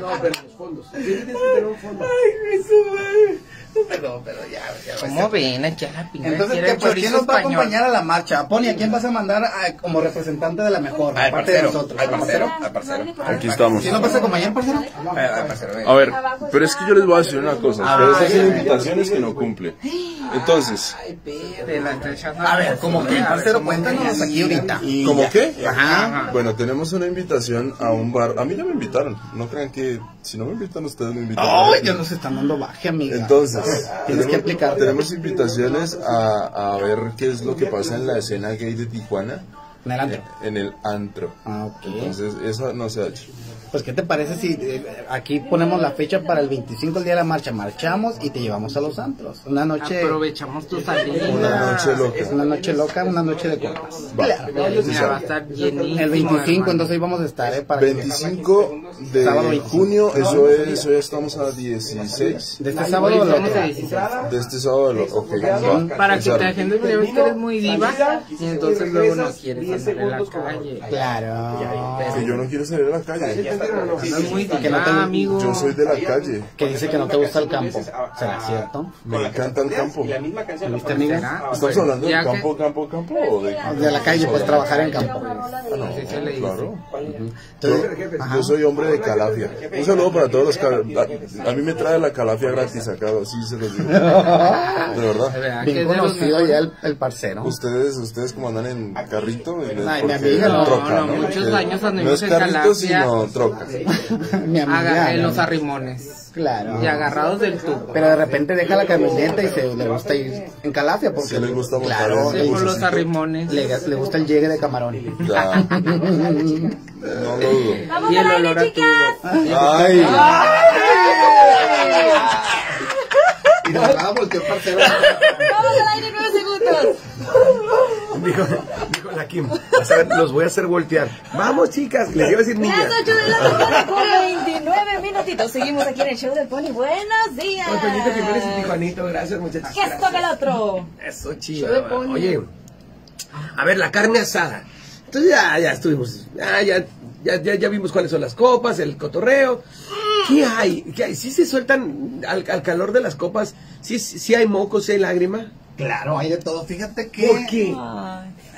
Speaker 3: No, pero los fondos. Tienes que tener un fondo.
Speaker 4: Perdón, pero ya, ya.
Speaker 2: ¿Cómo ven? Aquí a la pinga
Speaker 4: Entonces, ¿qué, pues, ¿quién nos va a acompañar a la marcha? Pony, ¿a quién vas a mandar a- como representante de la mejor?
Speaker 7: Al
Speaker 4: aparte de
Speaker 7: parcero,
Speaker 4: nosotros.
Speaker 7: al parcero, al parcero.
Speaker 1: Aquí estamos.
Speaker 4: ¿Sí nos vas a acompañar, parcero?
Speaker 7: Al al parcero, ven.
Speaker 1: A ver, pero es que yo les voy a decir una cosa. Ustedes hacen invitaciones que no cumple. Entonces,
Speaker 4: A ver, como que,
Speaker 2: a ver,
Speaker 4: parcero,
Speaker 2: ¿cómo
Speaker 4: cuéntanos aquí ahorita.
Speaker 1: ¿cómo qué?
Speaker 4: Ajá.
Speaker 1: Bueno, tenemos una invitación a un bar. A mí ya me invitaron. No crean que si no me invitan ustedes me invitan.
Speaker 4: Ay, ya nos están dando baje, amiga.
Speaker 1: Entonces,
Speaker 4: Tienes que
Speaker 1: tenemos,
Speaker 4: aplicar.
Speaker 1: tenemos invitaciones a, a ver qué es lo que pasa en la escena gay de Tijuana
Speaker 4: En el antro.
Speaker 1: en el antro.
Speaker 4: Ah, ok.
Speaker 1: Entonces, eso no se ha hecho.
Speaker 4: Pues, ¿qué te parece si eh, aquí ponemos la fecha para el 25, el día de la marcha? Marchamos y te llevamos a los antros. Una noche.
Speaker 2: Aprovechamos tu salida.
Speaker 1: Una noche loca.
Speaker 4: Es una noche loca, una noche de copas.
Speaker 1: Va.
Speaker 2: Mira, va a estar.
Speaker 4: El 25,
Speaker 2: hermano.
Speaker 4: entonces ahí vamos a estar, ¿eh? Para que-
Speaker 1: 25 de
Speaker 4: Sábado 25.
Speaker 1: junio, eso es, eso ya estamos a 16
Speaker 4: De este sábado
Speaker 2: Hoy
Speaker 4: al otro.
Speaker 2: de 16.
Speaker 1: de este sábado. lo- Ok, va.
Speaker 2: Para que te agendes, porque eres muy diva y entonces luego no quieres salir a la calle.
Speaker 4: Claro.
Speaker 1: Que yo no quiero salir a la calle.
Speaker 4: Que no te-
Speaker 2: amigo.
Speaker 1: Yo soy de la calle.
Speaker 4: Que dice que no te gusta el campo. ¿Será cierto?
Speaker 1: Me encanta el campo.
Speaker 4: ¿Viste, amiga?
Speaker 1: ¿Estamos hablando
Speaker 2: Ya
Speaker 1: de
Speaker 2: que-
Speaker 1: campo, campo, campo o de
Speaker 4: De la calle, pues trabajar en campo.
Speaker 2: Dice.
Speaker 1: Claro. Yo soy hombre de calafia. Un saludo para todos los a, mí me trae la calafia gratis acá, así se los digo. De verdad.
Speaker 4: Bien conocido ya el, el parcero.
Speaker 1: Ustedes, ustedes como andan en carrito,
Speaker 4: Ay, mi amiga, no,
Speaker 1: troca,
Speaker 2: no, muchos
Speaker 1: Que
Speaker 2: años anduvimos
Speaker 1: No
Speaker 2: en Calafia.
Speaker 1: sino troca.
Speaker 4: Mi amiga.
Speaker 2: en los arrimones.
Speaker 4: Claro.
Speaker 2: Y agarrados del tubo.
Speaker 4: Pero de repente deja la camioneta y se le gusta ir en calafia porque
Speaker 1: Sí le gusta montar
Speaker 4: claro,
Speaker 2: Sí, por los arrimones.
Speaker 4: le, le gusta el llegue de camarón.
Speaker 1: Ya. No lo dudo.
Speaker 5: Vamos
Speaker 2: Y el
Speaker 5: al
Speaker 2: olor a
Speaker 5: chicas.
Speaker 1: Ay.
Speaker 4: Y de verdad volteó el parcero.
Speaker 5: Vamos al aire, nueve segundos.
Speaker 3: Dijo la Kim. Vas a ver, los voy a hacer voltear. Vamos, chicas. Les iba a decir niñas.
Speaker 5: Las 8 de la mañana con 29 minutitos. Seguimos aquí en el show del Pony. Buenos días.
Speaker 3: Con Toñito Jiménez y Tijuanito. Gracias, muchachos.
Speaker 5: ¿Qué es toca el otro?
Speaker 3: Eso chido. Oye, a ver, la carne asada. Entonces ya, ya estuvimos, ya, ya, ya, ya, ya vimos cuáles son las copas, el cotorreo. ¿Qué hay? ¿Qué hay? ¿Sí se sueltan al, al calor de las copas? ¿Sí, sí hay mocos, sí hay lágrima?
Speaker 4: Claro, hay de todo. Fíjate que.
Speaker 3: ¿Por qué?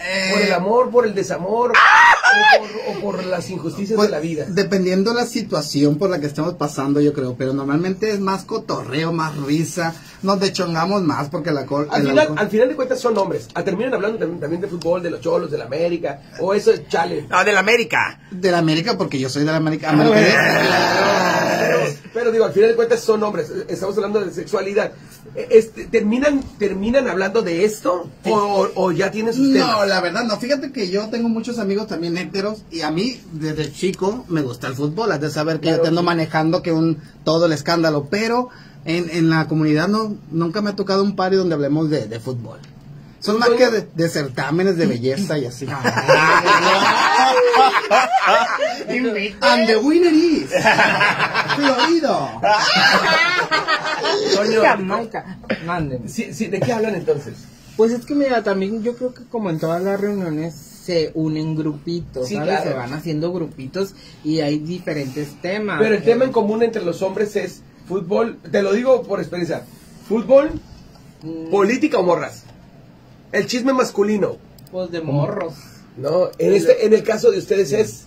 Speaker 4: Eh,
Speaker 3: ¿Por el amor, por el desamor o por, o por las injusticias
Speaker 4: Pues,
Speaker 3: de la vida?
Speaker 4: Dependiendo la situación por la que estemos pasando, yo creo, pero normalmente es más cotorreo, más risa, nos dechongamos más porque el alcohol...
Speaker 3: Al final,
Speaker 4: alcohol-
Speaker 3: al final de cuentas son hombres. Ah, terminan hablando también, también de fútbol, de los cholos, de la América, o eso es chale.
Speaker 7: No, del América.
Speaker 4: De la América, porque yo soy de la América.
Speaker 3: Pero,
Speaker 4: América-
Speaker 3: pero digo, al final de cuentas son hombres. Estamos hablando de sexualidad. Este, ¿terminan, ¿Terminan hablando de esto? ¿O, o ya tienen sus
Speaker 4: No, la verdad no. Fíjate que yo tengo muchos amigos también héteros y a mí desde chico me gusta el fútbol. Has de saber que yo te ando manejando que un todo el escándalo, pero en, en la comunidad no nunca me ha tocado un party donde hablemos de, de fútbol. Son más que de, de certámenes de belleza y así. And the winner is Florido.
Speaker 3: Toño,
Speaker 2: Jamaica. Mándenme.
Speaker 3: sí, sí, ¿De qué hablan entonces?
Speaker 2: Pues es que mira, también yo creo que como en todas las reuniones se unen grupitos,
Speaker 3: Sí,
Speaker 2: ¿sabes?
Speaker 3: claro.
Speaker 2: Se van haciendo grupitos y hay diferentes temas.
Speaker 3: Pero el tema en común entre los hombres es fútbol, te lo digo por experiencia, fútbol, política o morras. El chisme masculino,
Speaker 2: Pues de morros.
Speaker 3: ¿no? En este, en el caso de ustedes es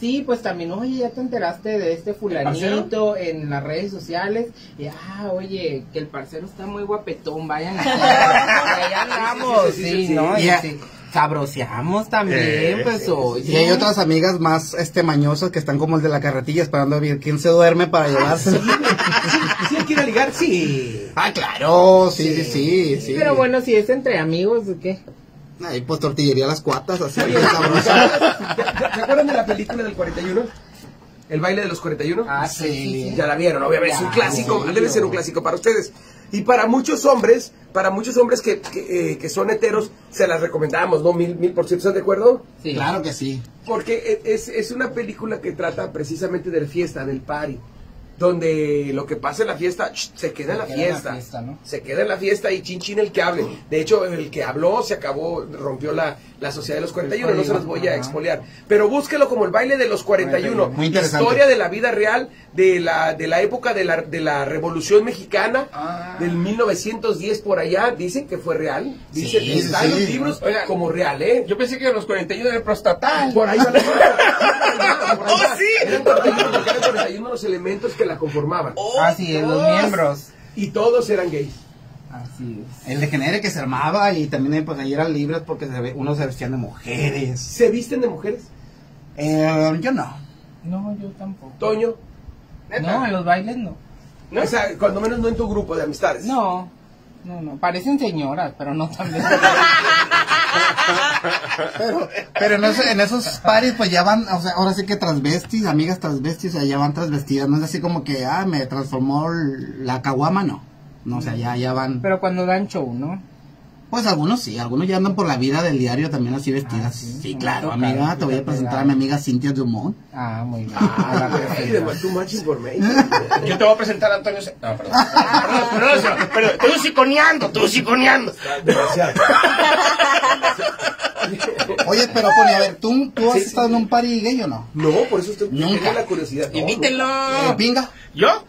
Speaker 2: Sí, pues también, oye, ya te enteraste de este fulanito en las redes sociales. Y, ah, oye, que el parcero está muy guapetón, vayan a allá andamos,
Speaker 3: sí, sí,
Speaker 2: sí,
Speaker 3: sí, sí.
Speaker 2: ¿no? Y sabroseamos también,
Speaker 1: Eh,
Speaker 2: pues, oye.
Speaker 4: Y hay otras amigas más este mañosas que están como el de la carretilla esperando a ver quién se duerme para llevárselo.
Speaker 3: ¿Sí él quiere ligar? Sí.
Speaker 4: ah, claro, sí, sí, sí, sí.
Speaker 2: Pero bueno, si es entre amigos, ¿qué?
Speaker 4: Ahí pues tortillería las cuatas, así.
Speaker 3: Oye,
Speaker 4: bien sabrosa.
Speaker 3: ¿Se se acuerdan de la película del 41? ¿El baile de los 41?
Speaker 2: Ah, sí, sí, sí.
Speaker 3: Ya la vieron, obviamente, es un clásico, debe ser un clásico para ustedes. Y para muchos hombres, para muchos hombres que, que, eh, que son heteros, se las recomendamos, ¿no? Mil, mil por ciento, ¿están de acuerdo?
Speaker 2: Sí.
Speaker 4: Claro que sí.
Speaker 3: Porque e- es, es una película que trata precisamente de la fiesta, del party. Donde lo que pasa en la fiesta, sh, se queda en la
Speaker 2: queda en la
Speaker 3: fiesta.
Speaker 2: fiesta, ¿no?
Speaker 3: Se queda en la fiesta y chin chin el que hable. De hecho, el que habló se acabó, rompió la, la sociedad de los 41, no se los voy a expoliar. Pero búsquelo como el baile de los 41.
Speaker 4: Muy interesante.
Speaker 3: Historia de la vida real de la, de la época de la, de la Revolución Mexicana,
Speaker 2: Ah.
Speaker 3: del 1910 por allá. Dicen que fue real. Dicen,
Speaker 4: Sí,
Speaker 3: está en
Speaker 4: sí.
Speaker 3: los libros como real, ¿eh?
Speaker 7: Yo pensé que los 41 era prostatal.
Speaker 3: Por ahí va la
Speaker 7: ¡Oh,
Speaker 3: va.
Speaker 7: sí!
Speaker 3: Eran 41 porque eran 41 los elementos que la conformaban.
Speaker 2: Así es, los miembros.
Speaker 3: Y todos eran gays.
Speaker 2: Así es.
Speaker 4: El degenere que se armaba y también eh, pues ahí eran libres porque se ve- unos se vestían de mujeres.
Speaker 3: ¿Se visten de mujeres?
Speaker 4: Eh, yo no.
Speaker 2: No, yo tampoco.
Speaker 3: Toño.
Speaker 2: No, en los bailes no.
Speaker 3: O sea, cuando menos no en tu grupo de amistades.
Speaker 2: No, no, no. Parecen señoras, pero no tan
Speaker 4: Pero, pero en, eso- en esos paris pues ya van, o sea, ahora sí que transvestis, amigas transvestis, o sea, ya van transvestidas, no es así como que, ah, me transformó la caguama, no. No, o sea, ya, ya van.
Speaker 2: Pero cuando dan show, ¿no?
Speaker 4: Pues algunos sí, algunos ya andan por la vida del diario también así vestidas.
Speaker 2: Ah, sí,
Speaker 4: claro, amiga, te voy a presentar a
Speaker 2: ah.
Speaker 4: mi amiga Cintia Dumont.
Speaker 2: Ah, muy bien. A la
Speaker 3: Ay,
Speaker 2: preferida.
Speaker 3: de too much information.
Speaker 7: Yo te voy a presentar a Antonio. Ce- No, perdón. Perdón, perdón, perdón, estoy siconeando, estoy siconeando.
Speaker 3: Demasiado.
Speaker 4: Oye, pero Pony, a ver, ¿tú, tú has
Speaker 3: Sí, sí.
Speaker 4: estado en un party gay o no?
Speaker 3: No, por eso estoy
Speaker 4: Nunca.
Speaker 3: la curiosidad. No,
Speaker 4: ¿Pinga?
Speaker 7: ¿Yo?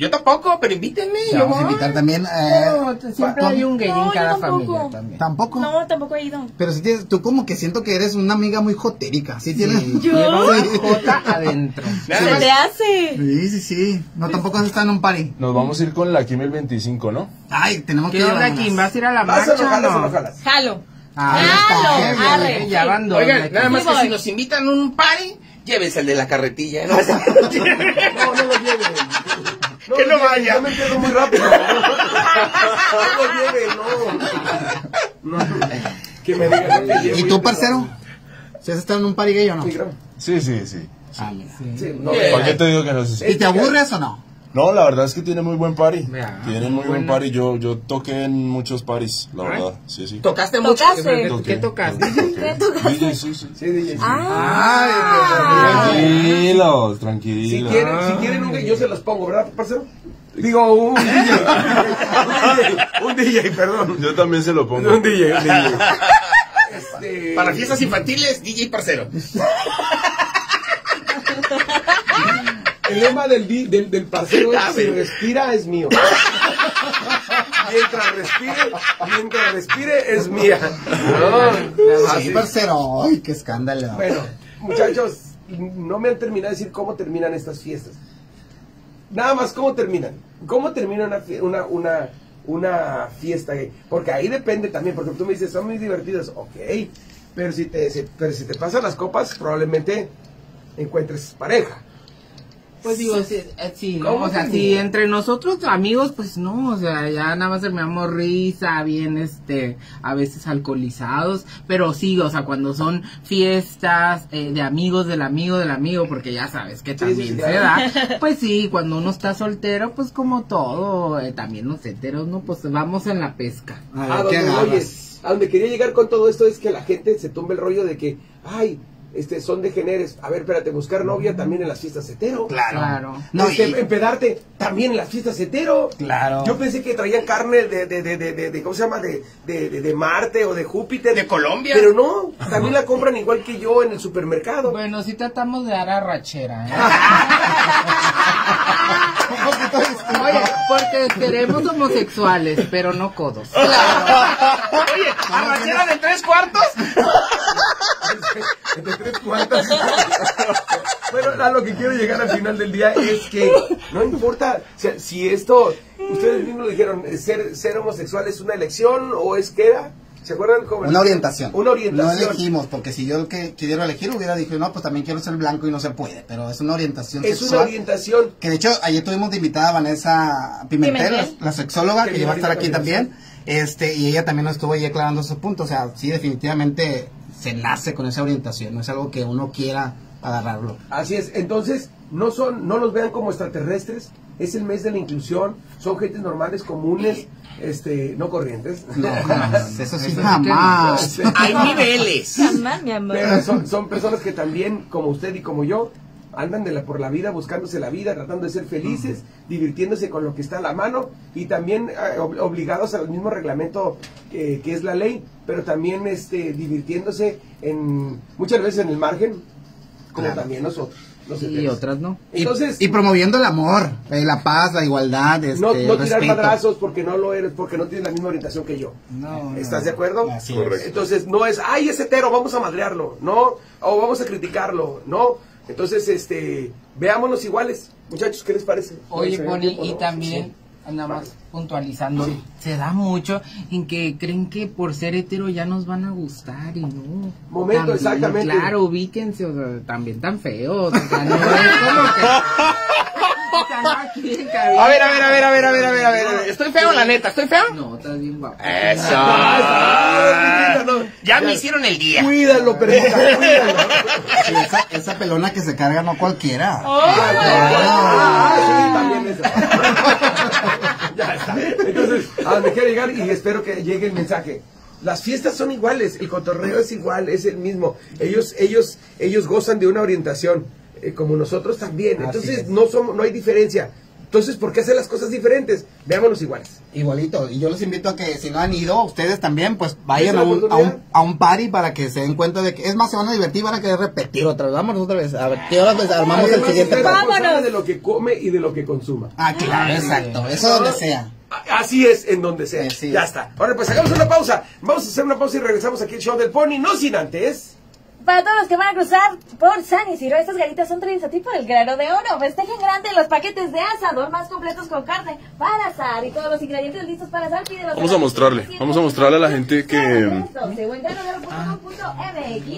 Speaker 7: Yo tampoco, pero invítenme.
Speaker 4: Te
Speaker 7: Yo
Speaker 4: vamos a
Speaker 7: voy.
Speaker 4: invitar también. Eh,
Speaker 2: No, siempre hay un gay
Speaker 5: No,
Speaker 2: en
Speaker 5: yo
Speaker 2: cada
Speaker 5: tampoco.
Speaker 2: familia también.
Speaker 4: ¿Tampoco?
Speaker 5: No, tampoco he ido.
Speaker 4: Pero si tienes, tú como que siento que eres una amiga muy jotérica, ¿sí tienes?
Speaker 5: ¿Yo?
Speaker 2: lleva una jota adentro.
Speaker 7: Nada
Speaker 5: Se
Speaker 7: más.
Speaker 5: te hace.
Speaker 4: Sí, sí, sí. No, tampoco has estado en un party.
Speaker 1: Nos vamos a ir con la Kim el 25, ¿no?
Speaker 4: Ay, tenemos que
Speaker 2: ¿Qué onda,
Speaker 4: llevarnos.
Speaker 2: Kim? ¿Vas a ir a la
Speaker 3: ¿Vas o
Speaker 2: marcha
Speaker 3: no
Speaker 2: o
Speaker 3: no?
Speaker 5: Jalo.
Speaker 2: Ah,
Speaker 5: Jalo,
Speaker 2: ya está,
Speaker 5: arre,
Speaker 2: ya.
Speaker 7: Oigan, nada más
Speaker 5: Sí
Speaker 7: que
Speaker 5: voy.
Speaker 7: si nos invitan a un party, llévense el de la carretilla. ¿no?
Speaker 3: No, no lo lleven. No
Speaker 7: Que
Speaker 3: lo
Speaker 7: no
Speaker 3: lleven,
Speaker 7: vaya.
Speaker 3: Yo me pierdo muy rápido. No lo lleven, no. no. Que me te llevo.
Speaker 4: ¿Y tú, parcero? ¿Si has estado en un gay o no?
Speaker 3: Sí.
Speaker 1: Sí, sí, sí.
Speaker 4: Ah, mira.
Speaker 3: Sí, no.
Speaker 1: ¿Para qué te digo que no sé?
Speaker 4: ¿Y te aburres o no?
Speaker 1: No, la verdad es que tiene muy buen party.
Speaker 2: Vea,
Speaker 1: Tiene muy buen party. Yo, yo toqué en muchos parties, la verdad. Sí, sí.
Speaker 7: ¿Tocaste mucho?
Speaker 5: ¿Tocaste?
Speaker 1: Toqué.
Speaker 2: ¿Qué tocaste?
Speaker 5: ¿Qué tú?
Speaker 1: DJ, sí, sí.
Speaker 3: Sí, DJ, sí.
Speaker 5: Ah.
Speaker 1: Tranquilos,
Speaker 3: Si
Speaker 1: tranquilos.
Speaker 3: quieren, si quieren un yo se los pongo, ¿verdad, parcero? Digo, un DJ. un DJ, un DJ, perdón.
Speaker 1: Yo también se lo pongo.
Speaker 3: Un DJ, un DJ. Este,
Speaker 7: Para fiestas infantiles, DJ Parcero.
Speaker 3: El lema del, del, del parcero es, si respira es mío. Mientras respire, mientras respire es mía. No,
Speaker 4: Sí,
Speaker 3: así.
Speaker 4: parcero. Ay, qué escándalo.
Speaker 3: Bueno, muchachos, no me han terminado de decir cómo terminan estas fiestas. Nada más cómo terminan. ¿Cómo termina una, una, una, una fiesta gay? Porque ahí depende también, porque tú me dices, son muy divertidas, ok. Pero si te, si- pero si te pasan las copas, probablemente encuentres pareja.
Speaker 2: Pues digo, sí, eh, sí, ¿no?
Speaker 3: ¿Cómo
Speaker 2: O sea, si entre nosotros amigos, pues no, o sea, ya nada más terminamos risa, bien, este, a veces alcoholizados, pero sí, o sea, cuando son fiestas eh, de amigos del amigo del amigo, porque ya sabes que también
Speaker 3: sí, sí,
Speaker 2: se da, pues sí, cuando uno está soltero, pues como todo, eh, también los heteros, ¿no? Pues vamos en la pesca.
Speaker 4: A
Speaker 3: A
Speaker 4: ver, ¿qué
Speaker 3: donde, oyes, a donde quería llegar con todo esto es que la gente se tumbe el rollo de que, ay, este, son degeneres. A ver, espérate, buscar novia también en las fiestas hetero.
Speaker 4: Claro.
Speaker 2: Claro.
Speaker 4: No,
Speaker 3: Este,
Speaker 4: y-
Speaker 3: empedarte también en las fiestas hetero.
Speaker 4: Claro.
Speaker 3: Yo pensé que traían carne de, de, de, de, de- de- ¿cómo se llama? De, de, de, de Marte o de Júpiter.
Speaker 7: De Colombia.
Speaker 3: Pero no, también la compran igual que yo en el supermercado.
Speaker 2: Bueno, sí tratamos de dar arrachera, ¿eh? Oye, porque queremos homosexuales, pero no codos.
Speaker 7: Oye, ¿arrachera de tres cuartos?
Speaker 3: Entre tres cuartos. Bueno, a lo que quiero llegar al final del día es que no importa o sea, si esto, ustedes mismos lo dijeron, ser, ser homosexual es una elección o es que era. ¿Se acuerdan cómo?
Speaker 4: Una orientación.
Speaker 3: Una orientación.
Speaker 4: No elegimos, porque si yo que quisiera elegir hubiera dicho, no, pues también quiero ser blanco y no se puede, pero es una orientación
Speaker 3: Es una orientación.
Speaker 4: Que de hecho, ayer tuvimos de invitada a Vanessa Pimentel,
Speaker 5: Pimentel.
Speaker 4: la, la sexóloga,
Speaker 3: Que
Speaker 4: que va a estar aquí también. Este, y ella también nos estuvo ahí aclarando esos puntos. O sea, sí, definitivamente se nace con esa orientación, no es algo que uno quiera agarrarlo.
Speaker 3: Así es, entonces no son, no los vean como extraterrestres, es el mes de la inclusión, son gentes normales, comunes, este, no corrientes.
Speaker 4: No, jamás, eso sí, jamás.
Speaker 3: Este,
Speaker 7: Hay niveles.
Speaker 5: Jamás, mi amor.
Speaker 3: Pero son, son personas que también, como usted y como yo, andan de la, por la vida, buscándose la vida, tratando de ser felices, divirtiéndose con lo que está a la mano y también eh, ob- obligados al mismo reglamento que, que es la ley, pero también este, divirtiéndose en muchas veces en el margen, como
Speaker 4: Claro.
Speaker 3: también nosotros. Los
Speaker 2: Y otras no.
Speaker 4: Y-
Speaker 3: Entonces,
Speaker 4: y, promoviendo el amor, eh, la paz, la igualdad, este,
Speaker 3: no, no
Speaker 4: el
Speaker 3: tirar madrazos porque no lo eres, porque no tienes la misma orientación que yo.
Speaker 4: No, no,
Speaker 3: ¿Estás de acuerdo?
Speaker 4: Así
Speaker 1: Correcto.
Speaker 3: Entonces no es, ay, es hetero, vamos a madrearlo, no, o vamos a criticarlo, no. Entonces, este, veámonos iguales. Muchachos, ¿qué les parece?
Speaker 2: Oye,
Speaker 3: ¿Se ve
Speaker 2: Pony,
Speaker 3: tiempo,
Speaker 2: y
Speaker 3: no?
Speaker 2: también, nada más puntualizando, se da mucho en que creen que por ser hetero ya nos van a gustar y no.
Speaker 3: Momento,
Speaker 2: También,
Speaker 3: exactamente.
Speaker 2: Claro, ubíquense, o sea, también tan feos, o sea, no es como que...
Speaker 7: A ver, a ver, a ver, a ver, a ver, a ver, a ver. ¿Estoy feo, la neta? ¿Estoy feo?
Speaker 2: No, estás bien guapo.
Speaker 7: Eso.
Speaker 3: Ah,
Speaker 7: Ya me hicieron el día.
Speaker 3: Cuídalo, perrita, cuídalo.
Speaker 4: Esa, esa pelona que se carga no cualquiera.
Speaker 3: Ah, sí, también eso. ya está. Entonces, a donde quiero llegar y espero que llegue el mensaje. Las fiestas son iguales, el cotorreo es igual, es el mismo. Ellos, ellos, ellos gozan de una orientación, eh, como nosotros también.
Speaker 4: Así
Speaker 3: Entonces,
Speaker 4: es.
Speaker 3: no somos, no hay diferencia. Entonces, ¿por qué hacer las cosas diferentes? Veámonos iguales.
Speaker 4: Igualito, y yo los invito a que si no han ido, ustedes también, pues vayan a
Speaker 3: ¿Es la
Speaker 4: un, a, un, a un party para que se den cuenta de que, es más, se van a divertir, van a querer repetir otra vez. Vámonos otra vez, a ver, ¿qué horas pues, armamos el siguiente party?
Speaker 3: de lo que come y de lo que consuma.
Speaker 4: Ah, claro, exacto, eso donde sea.
Speaker 3: Así es, en donde sea. Ya está. Ahora, pues hagamos una pausa. Vamos a hacer una pausa y regresamos aquí al show del Pony, no sin antes.
Speaker 5: Para todos los que van a cruzar por San Isidro, estas garitas son traídas a ti por el grano de oro. Festejen grande los paquetes de asador más completos con carne para asar y todos los ingredientes listos para asar. Pídelos
Speaker 1: Vamos a mostrarle, vamos a mostrarle a la gente que-
Speaker 5: MX.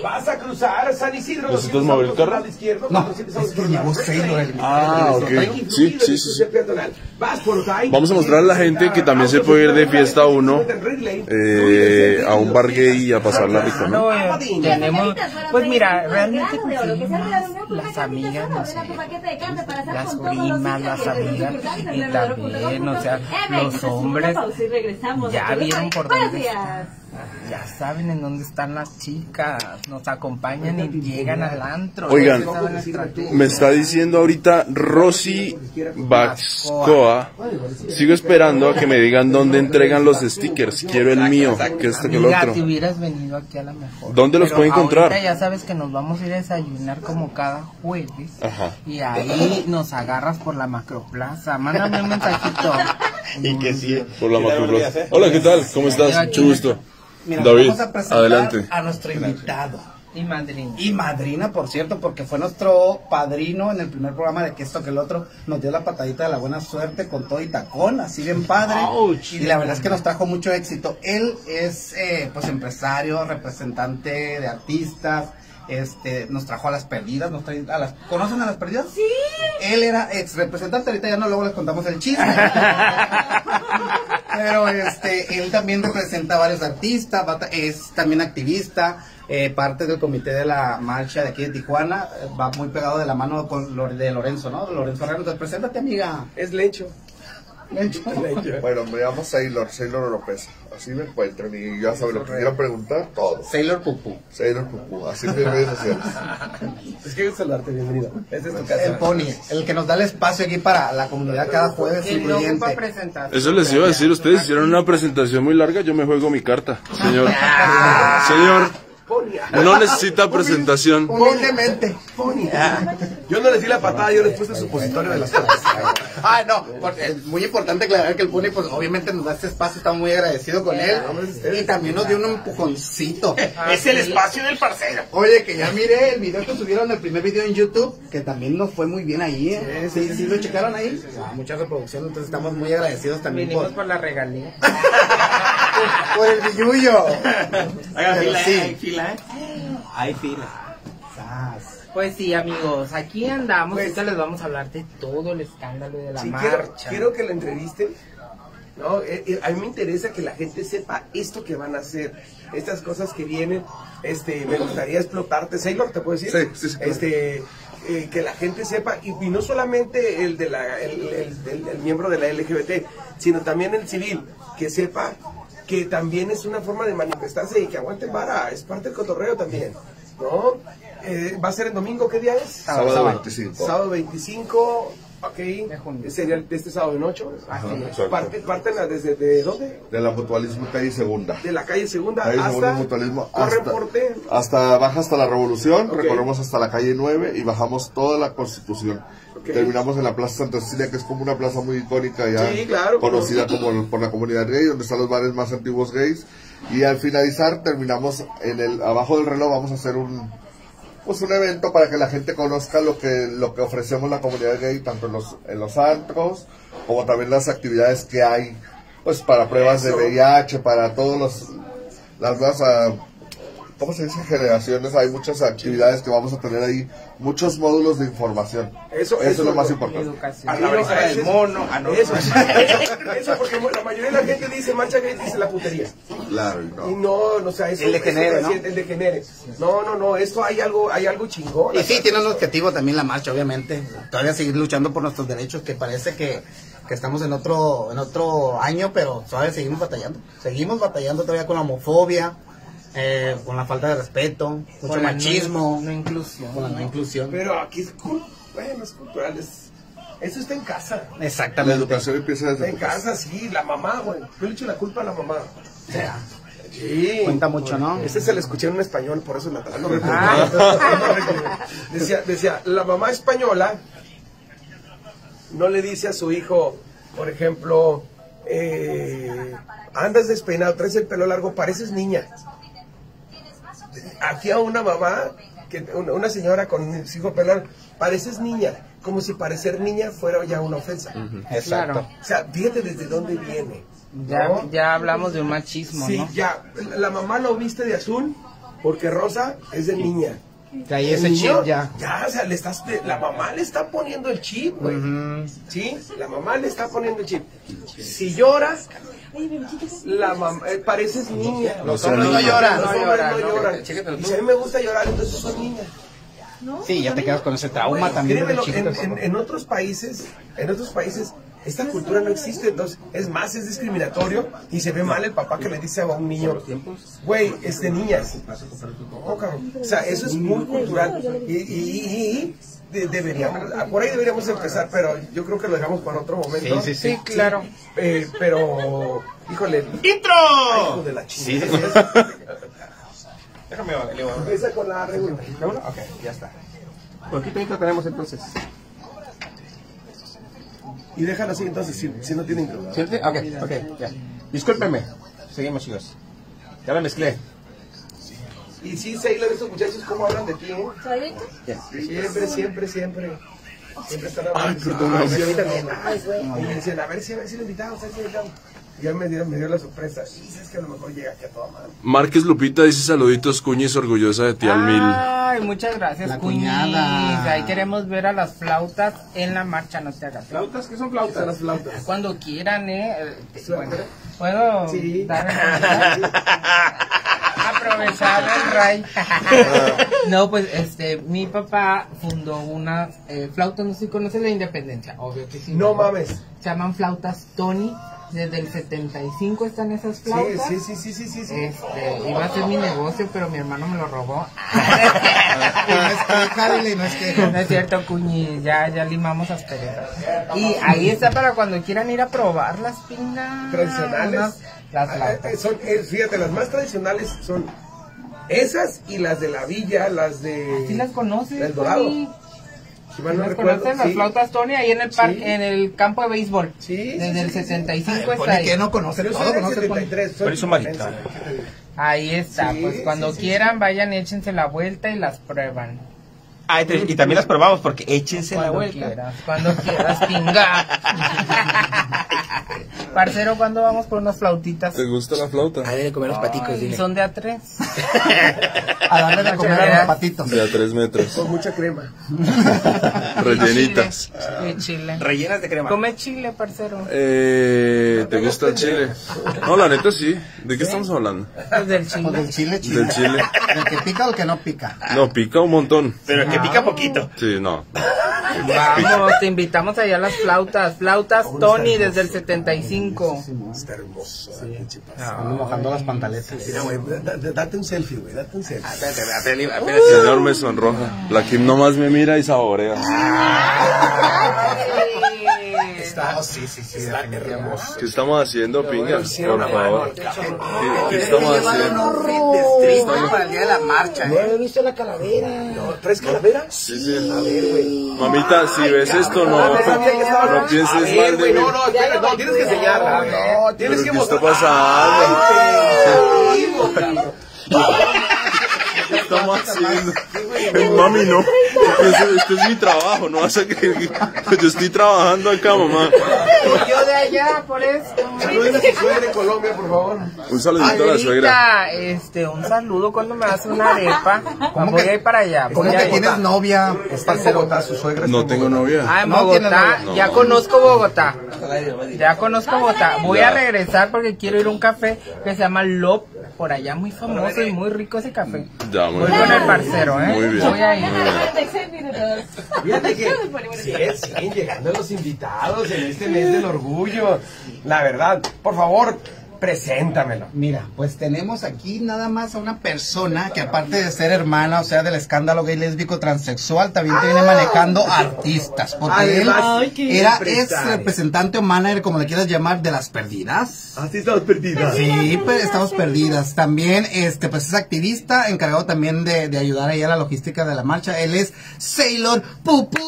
Speaker 3: Vas a cruzar San Isidro.
Speaker 1: ¿Necesitas
Speaker 3: 200
Speaker 1: mover el carro?
Speaker 4: No,
Speaker 3: 400
Speaker 4: es que el-
Speaker 1: Ah, ok. Sí, sí, sí. Vamos a mostrarle a la gente que también se puede ir de fiesta uno eh, a un bar gay y a pasarla rico, ¿no?
Speaker 2: No, eh, tenemos, pues mira, realmente conseguimos las amigas, no sé, las primas, las amigas, y también, o sea, los hombres ya vieron por dónde. Ya saben en dónde están las chicas, nos acompañan y llegan al antro.
Speaker 1: Oigan. Me está diciendo ahorita Rosy Baxcoa. Sigo esperando a que me digan dónde entregan los stickers. Quiero el mío, que este que el otro.
Speaker 2: te hubieras venido aquí a la mejor.
Speaker 1: ¿Dónde los puedo encontrar?
Speaker 2: ya sabes que nos vamos a ir a desayunar como cada jueves.
Speaker 1: Ajá.
Speaker 2: Y ahí nos agarras por la macroplaza. Mándame un mensajito.
Speaker 1: Y que sí, por la macroplaza. Hola, ¿qué tal? ¿Cómo estás? Mucho gusto.
Speaker 4: Mira,
Speaker 1: David,
Speaker 4: vamos a presentar
Speaker 1: adelante.
Speaker 4: a nuestro invitado.
Speaker 2: Y madrina.
Speaker 4: Y madrina, por cierto, porque fue nuestro padrino en el primer programa de que esto que el otro nos dio la patadita de la buena suerte con todo y tacón, así bien padre. y la verdad es que nos trajo mucho éxito. Él es eh, pues empresario, representante de artistas. Este, nos trajo a las perdidas, nos trae a las, ¿conocen a las perdidas? Sí. Él era ex representante, ahorita ya no, luego les contamos el chisme. Pero este, él también representa a varios artistas, es también activista, eh, parte del comité de la marcha de aquí de Tijuana, eh, va muy pegado de la mano con de Lorenzo, ¿no? Lorenzo Herrera, entonces preséntate amiga.
Speaker 3: Es Lencho.
Speaker 8: Bueno, me llamo Sailor, Sailor López. Así me encuentran y ya saben lo que quieran preguntar, todo.
Speaker 4: Sailor Pupu.
Speaker 8: Sailor Pupu, así en mis redes sociales.
Speaker 3: Es que saludarte, bienvenido. Esta es tu casa.
Speaker 4: El Pony, el que nos da el espacio aquí para la comunidad cada jueves.
Speaker 1: Eso les iba a decir, ustedes hicieron una presentación muy larga, yo me juego mi carta. Señor. Señor.
Speaker 3: Pony.
Speaker 1: No necesita presentación.
Speaker 4: Humildemente.
Speaker 3: Pony. Yo no les di la patada, yo les puse el supositorio de las cosas.
Speaker 4: Ah, no, porque es muy importante aclarar que el Pony, pues obviamente nos da este espacio, estamos muy agradecidos con él. Y también nos dio un empujoncito.
Speaker 6: Es el espacio del parcero.
Speaker 4: Oye, que ya miré el video que subieron, el primer video en YouTube, que también nos fue muy bien ahí, ¿eh? Sí, sí, lo checaron ahí. Ah, mucha reproducción, entonces estamos muy agradecidos también
Speaker 2: Vinimos
Speaker 4: por,
Speaker 2: por la regalía.
Speaker 4: por el.
Speaker 7: Haga
Speaker 4: Pero
Speaker 7: fila,
Speaker 4: sí.
Speaker 7: Hay fila, ¿eh? Hay fila.
Speaker 2: Pues sí, amigos, aquí andamos.
Speaker 3: Pues-
Speaker 2: ahorita les vamos a hablar de todo el escándalo de la
Speaker 3: Sí,
Speaker 2: marcha.
Speaker 3: quiero que lo entrevisten. No, Eh, eh, a mí me interesa que la gente sepa esto que van a hacer, estas cosas que vienen. Este, me gustaría explotarte, Sailor, ¿te puedo decir?
Speaker 8: Sí, sí, sí, claro.
Speaker 3: Este, eh, que la gente sepa y, y no solamente el de la, el, el- el- el miembro de la LGBT, sino también el civil, que sepa que también es una forma de manifestarse y que aguanten vara, es parte del cotorreo también, ¿no? Eh, ¿Va a ser el domingo? ¿Qué día es?
Speaker 8: Sábado 25.
Speaker 3: Sábado 25, ok.
Speaker 2: junio.
Speaker 3: Sería el- este sábado en 8.
Speaker 8: Ajá.
Speaker 3: Parte, parten desde de dónde?
Speaker 8: De la mutualismo calle segunda.
Speaker 3: De la calle Segunda
Speaker 8: Calle segunda
Speaker 3: hasta.
Speaker 8: mutualismo hasta, hasta baja hasta la revolución,
Speaker 3: Ok.
Speaker 8: recorremos hasta la calle 9 y bajamos toda la constitución. Terminamos en la Plaza Santa Cecilia, que es como una plaza muy icónica ya,
Speaker 3: Sí, claro.
Speaker 8: conocida como por la comunidad gay, donde están los bares más antiguos gays. Y al finalizar terminamos en el abajo del reloj vamos a hacer un pues un evento para que la gente conozca lo que lo que ofrecemos la comunidad gay tanto en los en los antros como también las actividades que hay pues para pruebas de. VIH para todos los las nuevas ah, ¿cómo se dice? generaciones hay muchas actividades que vamos a tener ahí muchos módulos de información
Speaker 3: Eso-
Speaker 8: es
Speaker 3: eso
Speaker 8: lo más importante
Speaker 2: Educación.
Speaker 3: Ah,
Speaker 7: La
Speaker 3: no,
Speaker 7: oreja del
Speaker 3: eso-
Speaker 7: mono. Ah, no.
Speaker 3: Eso, eso, eso porque la mayoría de la gente dice marcha gay, dice la putería.
Speaker 8: claro y no.
Speaker 3: Y no, no, o sea, eso
Speaker 4: El degenere,
Speaker 3: eso-
Speaker 4: ¿no?
Speaker 3: El degenere. No, no, no, esto hay algo, hay algo chingón.
Speaker 4: Y sí, tiene un objetivo también la marcha, obviamente. Todavía seguir luchando por nuestros derechos, que parece que, que estamos en otro, en otro año, pero todavía seguimos batallando. Seguimos batallando todavía con la homofobia, eh, con la falta de respeto, mucho
Speaker 2: Con
Speaker 4: machismo,
Speaker 2: No, no inclusión.
Speaker 4: con la no inclusión.
Speaker 3: Pero aquí es, cul- bueno, es cultural, es- eso está en casa.
Speaker 8: la
Speaker 4: Exactamente.
Speaker 8: educación empieza
Speaker 3: Está
Speaker 8: desde
Speaker 3: en
Speaker 8: casa.
Speaker 3: sí, la mamá, güey. Yo le echo la culpa a la mamá. Sí.
Speaker 4: Cuenta mucho, ¿no?
Speaker 3: Ese se lo escuché en un español, por eso la lo
Speaker 2: Ah.
Speaker 3: decía, decía, la mamá española no le dice a su hijo, por ejemplo, eh, andas despeinado, traes el pelo largo, pareces niña. Aquí a una mamá, que, una, una señora con su hijo largo, pareces niña, como si parecer niña fuera ya una ofensa.
Speaker 2: Claro.
Speaker 3: O sea, fíjate desde dónde viene.
Speaker 2: Ya,
Speaker 3: ¿no?
Speaker 2: ya hablamos de un machismo,
Speaker 3: Sí,
Speaker 2: ¿no?
Speaker 3: ya. La mamá lo viste de azul porque rosa es de niña.
Speaker 2: De ahí
Speaker 3: El
Speaker 2: ese
Speaker 3: niño,
Speaker 2: chip ya.
Speaker 3: Ya, o sea, le estás, la mamá le está poniendo el chip, güey. Sí, la mamá le está poniendo el chip. Si lloras, la mamá, eh, pareces niña.
Speaker 4: Los hombres no lloran.
Speaker 3: Los
Speaker 2: No
Speaker 3: hombres
Speaker 2: lloran,
Speaker 3: no
Speaker 2: no.
Speaker 3: Y si a mí me gusta llorar, entonces soy niña.
Speaker 4: Sí, ya te quedas con ese trauma también.
Speaker 3: créemelo, en, en- en otros países, en otros países, esta cultura no existe, entonces, es más, es discriminatorio y se ve mal el papá que le dice a un niño, güey, es de niñas. No. O sea, eso es muy cultural y, y- y- y de- deberíamos, por ahí deberíamos empezar, pero yo creo que lo dejamos para otro momento.
Speaker 4: Sí, sí, sí.
Speaker 2: Sí, claro.
Speaker 3: Eh, pero, híjole,
Speaker 7: ¡Intro!
Speaker 3: hijo de la chingada.
Speaker 7: Déjame, le voy a-
Speaker 3: Empieza con la regla.
Speaker 7: ¿La uno? Ok, ya está. Poquito intro tenemos entonces.
Speaker 3: Y déjalo así entonces, si, si no tiene intro.
Speaker 7: ¿Siente? Ok, ok, ya. Discúlpenme. Seguimos, chicos. Ya la mezclé.
Speaker 3: Y sí, Sailor, estos muchachos, ¿cómo hablan de ti, eh? Siempre, siempre, siempre. Siempre están hablando.
Speaker 8: Ay, perdón.
Speaker 3: Ah, sí, también. Y me dicen, a ver si, a ver si lo invitamos, a ver si lo invitamos. Ya me dio, me dio la sorpresa. Sabes que a lo mejor llega aquí a toda madre.
Speaker 1: Márquez Lupita dice saluditos, Cuñis, orgullosa de ti al mil.
Speaker 2: Ay, muchas gracias,
Speaker 4: La
Speaker 2: Cuñiz.
Speaker 4: cuñada.
Speaker 2: Ahí queremos ver a las flautas en la marcha, no te hagas.
Speaker 7: ¿Flautas? ¿Qué son
Speaker 3: Son las
Speaker 7: flautas?
Speaker 3: flautas.
Speaker 2: Cuando quieran, ¿eh?
Speaker 3: Sí.
Speaker 2: bueno, ¿Puedo
Speaker 3: Sí.
Speaker 2: dar el ray? no, pues este, mi papá fundó una eh, flauta, no sé si conoces la independencia, obvio que sí.
Speaker 3: No mames.
Speaker 2: Se llaman flautas Tony. Desde el 75 están esas flautas.
Speaker 3: sí, sí, sí, sí, sí. sí.
Speaker 2: Este, iba a ser mi negocio, pero mi hermano me lo robó.
Speaker 4: No es queja. No es
Speaker 2: cierto, Cuñi, ya, ya limamos asperezas. Y ahí está para cuando quieran ir a probar las pinas.
Speaker 3: Tradicionales.
Speaker 2: Las
Speaker 3: Ah, eh,
Speaker 2: flautas.
Speaker 3: son, eh, fíjate, las más tradicionales son Esas y las de la villa, las de...
Speaker 2: ¿Sí las conoces?
Speaker 3: Del Dorado.
Speaker 2: Tony?
Speaker 3: Si mal
Speaker 2: ¿Sí
Speaker 3: no
Speaker 2: las
Speaker 3: recuerdo,
Speaker 2: conoces? Las
Speaker 3: sí.
Speaker 2: flautas Tony ahí en el parque,
Speaker 3: Sí.
Speaker 2: en el campo de béisbol.
Speaker 3: Sí,
Speaker 2: Desde
Speaker 3: sí,
Speaker 2: el
Speaker 3: sí, sí.
Speaker 2: 75 está ahí.
Speaker 4: que no conoce todo,
Speaker 3: soy
Speaker 4: conoce Pone.
Speaker 3: 73, soy
Speaker 7: Pero.
Speaker 2: Ahí está,
Speaker 3: Sí,
Speaker 2: pues cuando
Speaker 3: sí, sí.
Speaker 2: quieran vayan, échense la vuelta y las prueban.
Speaker 7: Ah, y, te- y también las probamos porque échense la
Speaker 2: Cuando
Speaker 7: vuelta.
Speaker 2: quieras, cuando quieras, pinga. Parcero, ¿cuándo vamos por unas flautitas?
Speaker 1: ¿Te gusta la flauta?
Speaker 7: Ahí de comer los paticos, dile.
Speaker 2: son de a tres.
Speaker 4: A darle de comer a los patitos.
Speaker 1: De a tres metros.
Speaker 3: Con mucha crema.
Speaker 1: Rellenitas.
Speaker 2: Y chile.
Speaker 7: Rellenas de crema.
Speaker 2: Come chile, parcero.
Speaker 1: Eh, ¿Te gusta el chile? No, la neta sí. ¿De qué estamos hablando?
Speaker 4: Pues
Speaker 2: chile.
Speaker 4: del chile, chile.
Speaker 1: Del chile.
Speaker 4: ¿El que pica o el que no pica?
Speaker 1: No, pica un montón.
Speaker 7: Pero que pica poquito.
Speaker 1: Sí, no.
Speaker 2: Vamos, te invitamos allá a las flautas. Flautas Tony desde el 75.
Speaker 3: Está hermoso.
Speaker 4: Ando mojando las pantaletas.
Speaker 3: Mira, güey, da- da- date un selfie, güey, date un selfie.
Speaker 7: Espérate, espérate, espérate.
Speaker 1: Señor me sonroja. La Kim nomás me mira y saborea.
Speaker 4: Está, sí, sí, sí, definitivamente.
Speaker 1: ¿Qué estamos haciendo, pinga? Por favor. ¿Qué, qué estamos haciendo?
Speaker 4: Estoy para el día de la marcha,
Speaker 3: No
Speaker 4: ¿eh?
Speaker 3: he visto la calavera. No, ¿Traes calavera?
Speaker 1: Sí, sí. Mamita, si ves esto, no,
Speaker 3: no
Speaker 1: pienses
Speaker 3: ver,
Speaker 1: mal de mí.
Speaker 3: no, no, espera, no, tienes que enseñarla. No, tienes
Speaker 1: ¿Pero
Speaker 3: que
Speaker 1: qué está
Speaker 3: mostrar.
Speaker 1: pasando? ¿Qué estamos haciendo? Mami, no. Esto, esto es mi trabajo, no vas a creer que yo estoy trabajando acá, mamá.
Speaker 2: Yo de allá, por eso.
Speaker 3: Saluden a su suegra en Colombia, por favor.
Speaker 1: Un saludito a la suegra.
Speaker 2: Este, un saludo cuando me hace una arepa. Voy a ir para allá.
Speaker 4: ¿Cómo que tienes novia?
Speaker 3: Está en Bogotá, su suegra.
Speaker 1: No
Speaker 3: en
Speaker 1: tengo
Speaker 3: Bogotá.
Speaker 1: novia.
Speaker 2: Ah, en Bogotá, ya
Speaker 1: No.
Speaker 2: conozco Bogotá. Ya conozco Bogotá. Voy a regresar porque quiero ir a un café que se llama Lop, por allá muy famoso y muy rico ese café.
Speaker 1: Ya, muy
Speaker 2: Voy
Speaker 1: bien.
Speaker 2: con el parcero, ¿eh?
Speaker 1: Muy bien.
Speaker 2: Voy a ir.
Speaker 5: 46 minutos.
Speaker 3: Fíjate que siguen, siguen llegando los invitados en este mes del orgullo. La verdad, por favor, preséntamelo.
Speaker 4: Mira, pues tenemos aquí nada más a una persona que aparte de ser hermana, o sea, del escándalo gay lésbico transexual, también te viene manejando artistas, porque
Speaker 3: Además,
Speaker 4: él era ex representante o manager, como le quieras llamar, de las perdidas.
Speaker 3: Así estamos perdidas.
Speaker 4: Sí, pues estamos perdidas. También, este, pues es activista, encargado también de, de ayudar ahí a la logística de la marcha. Él es Sailor Pupú.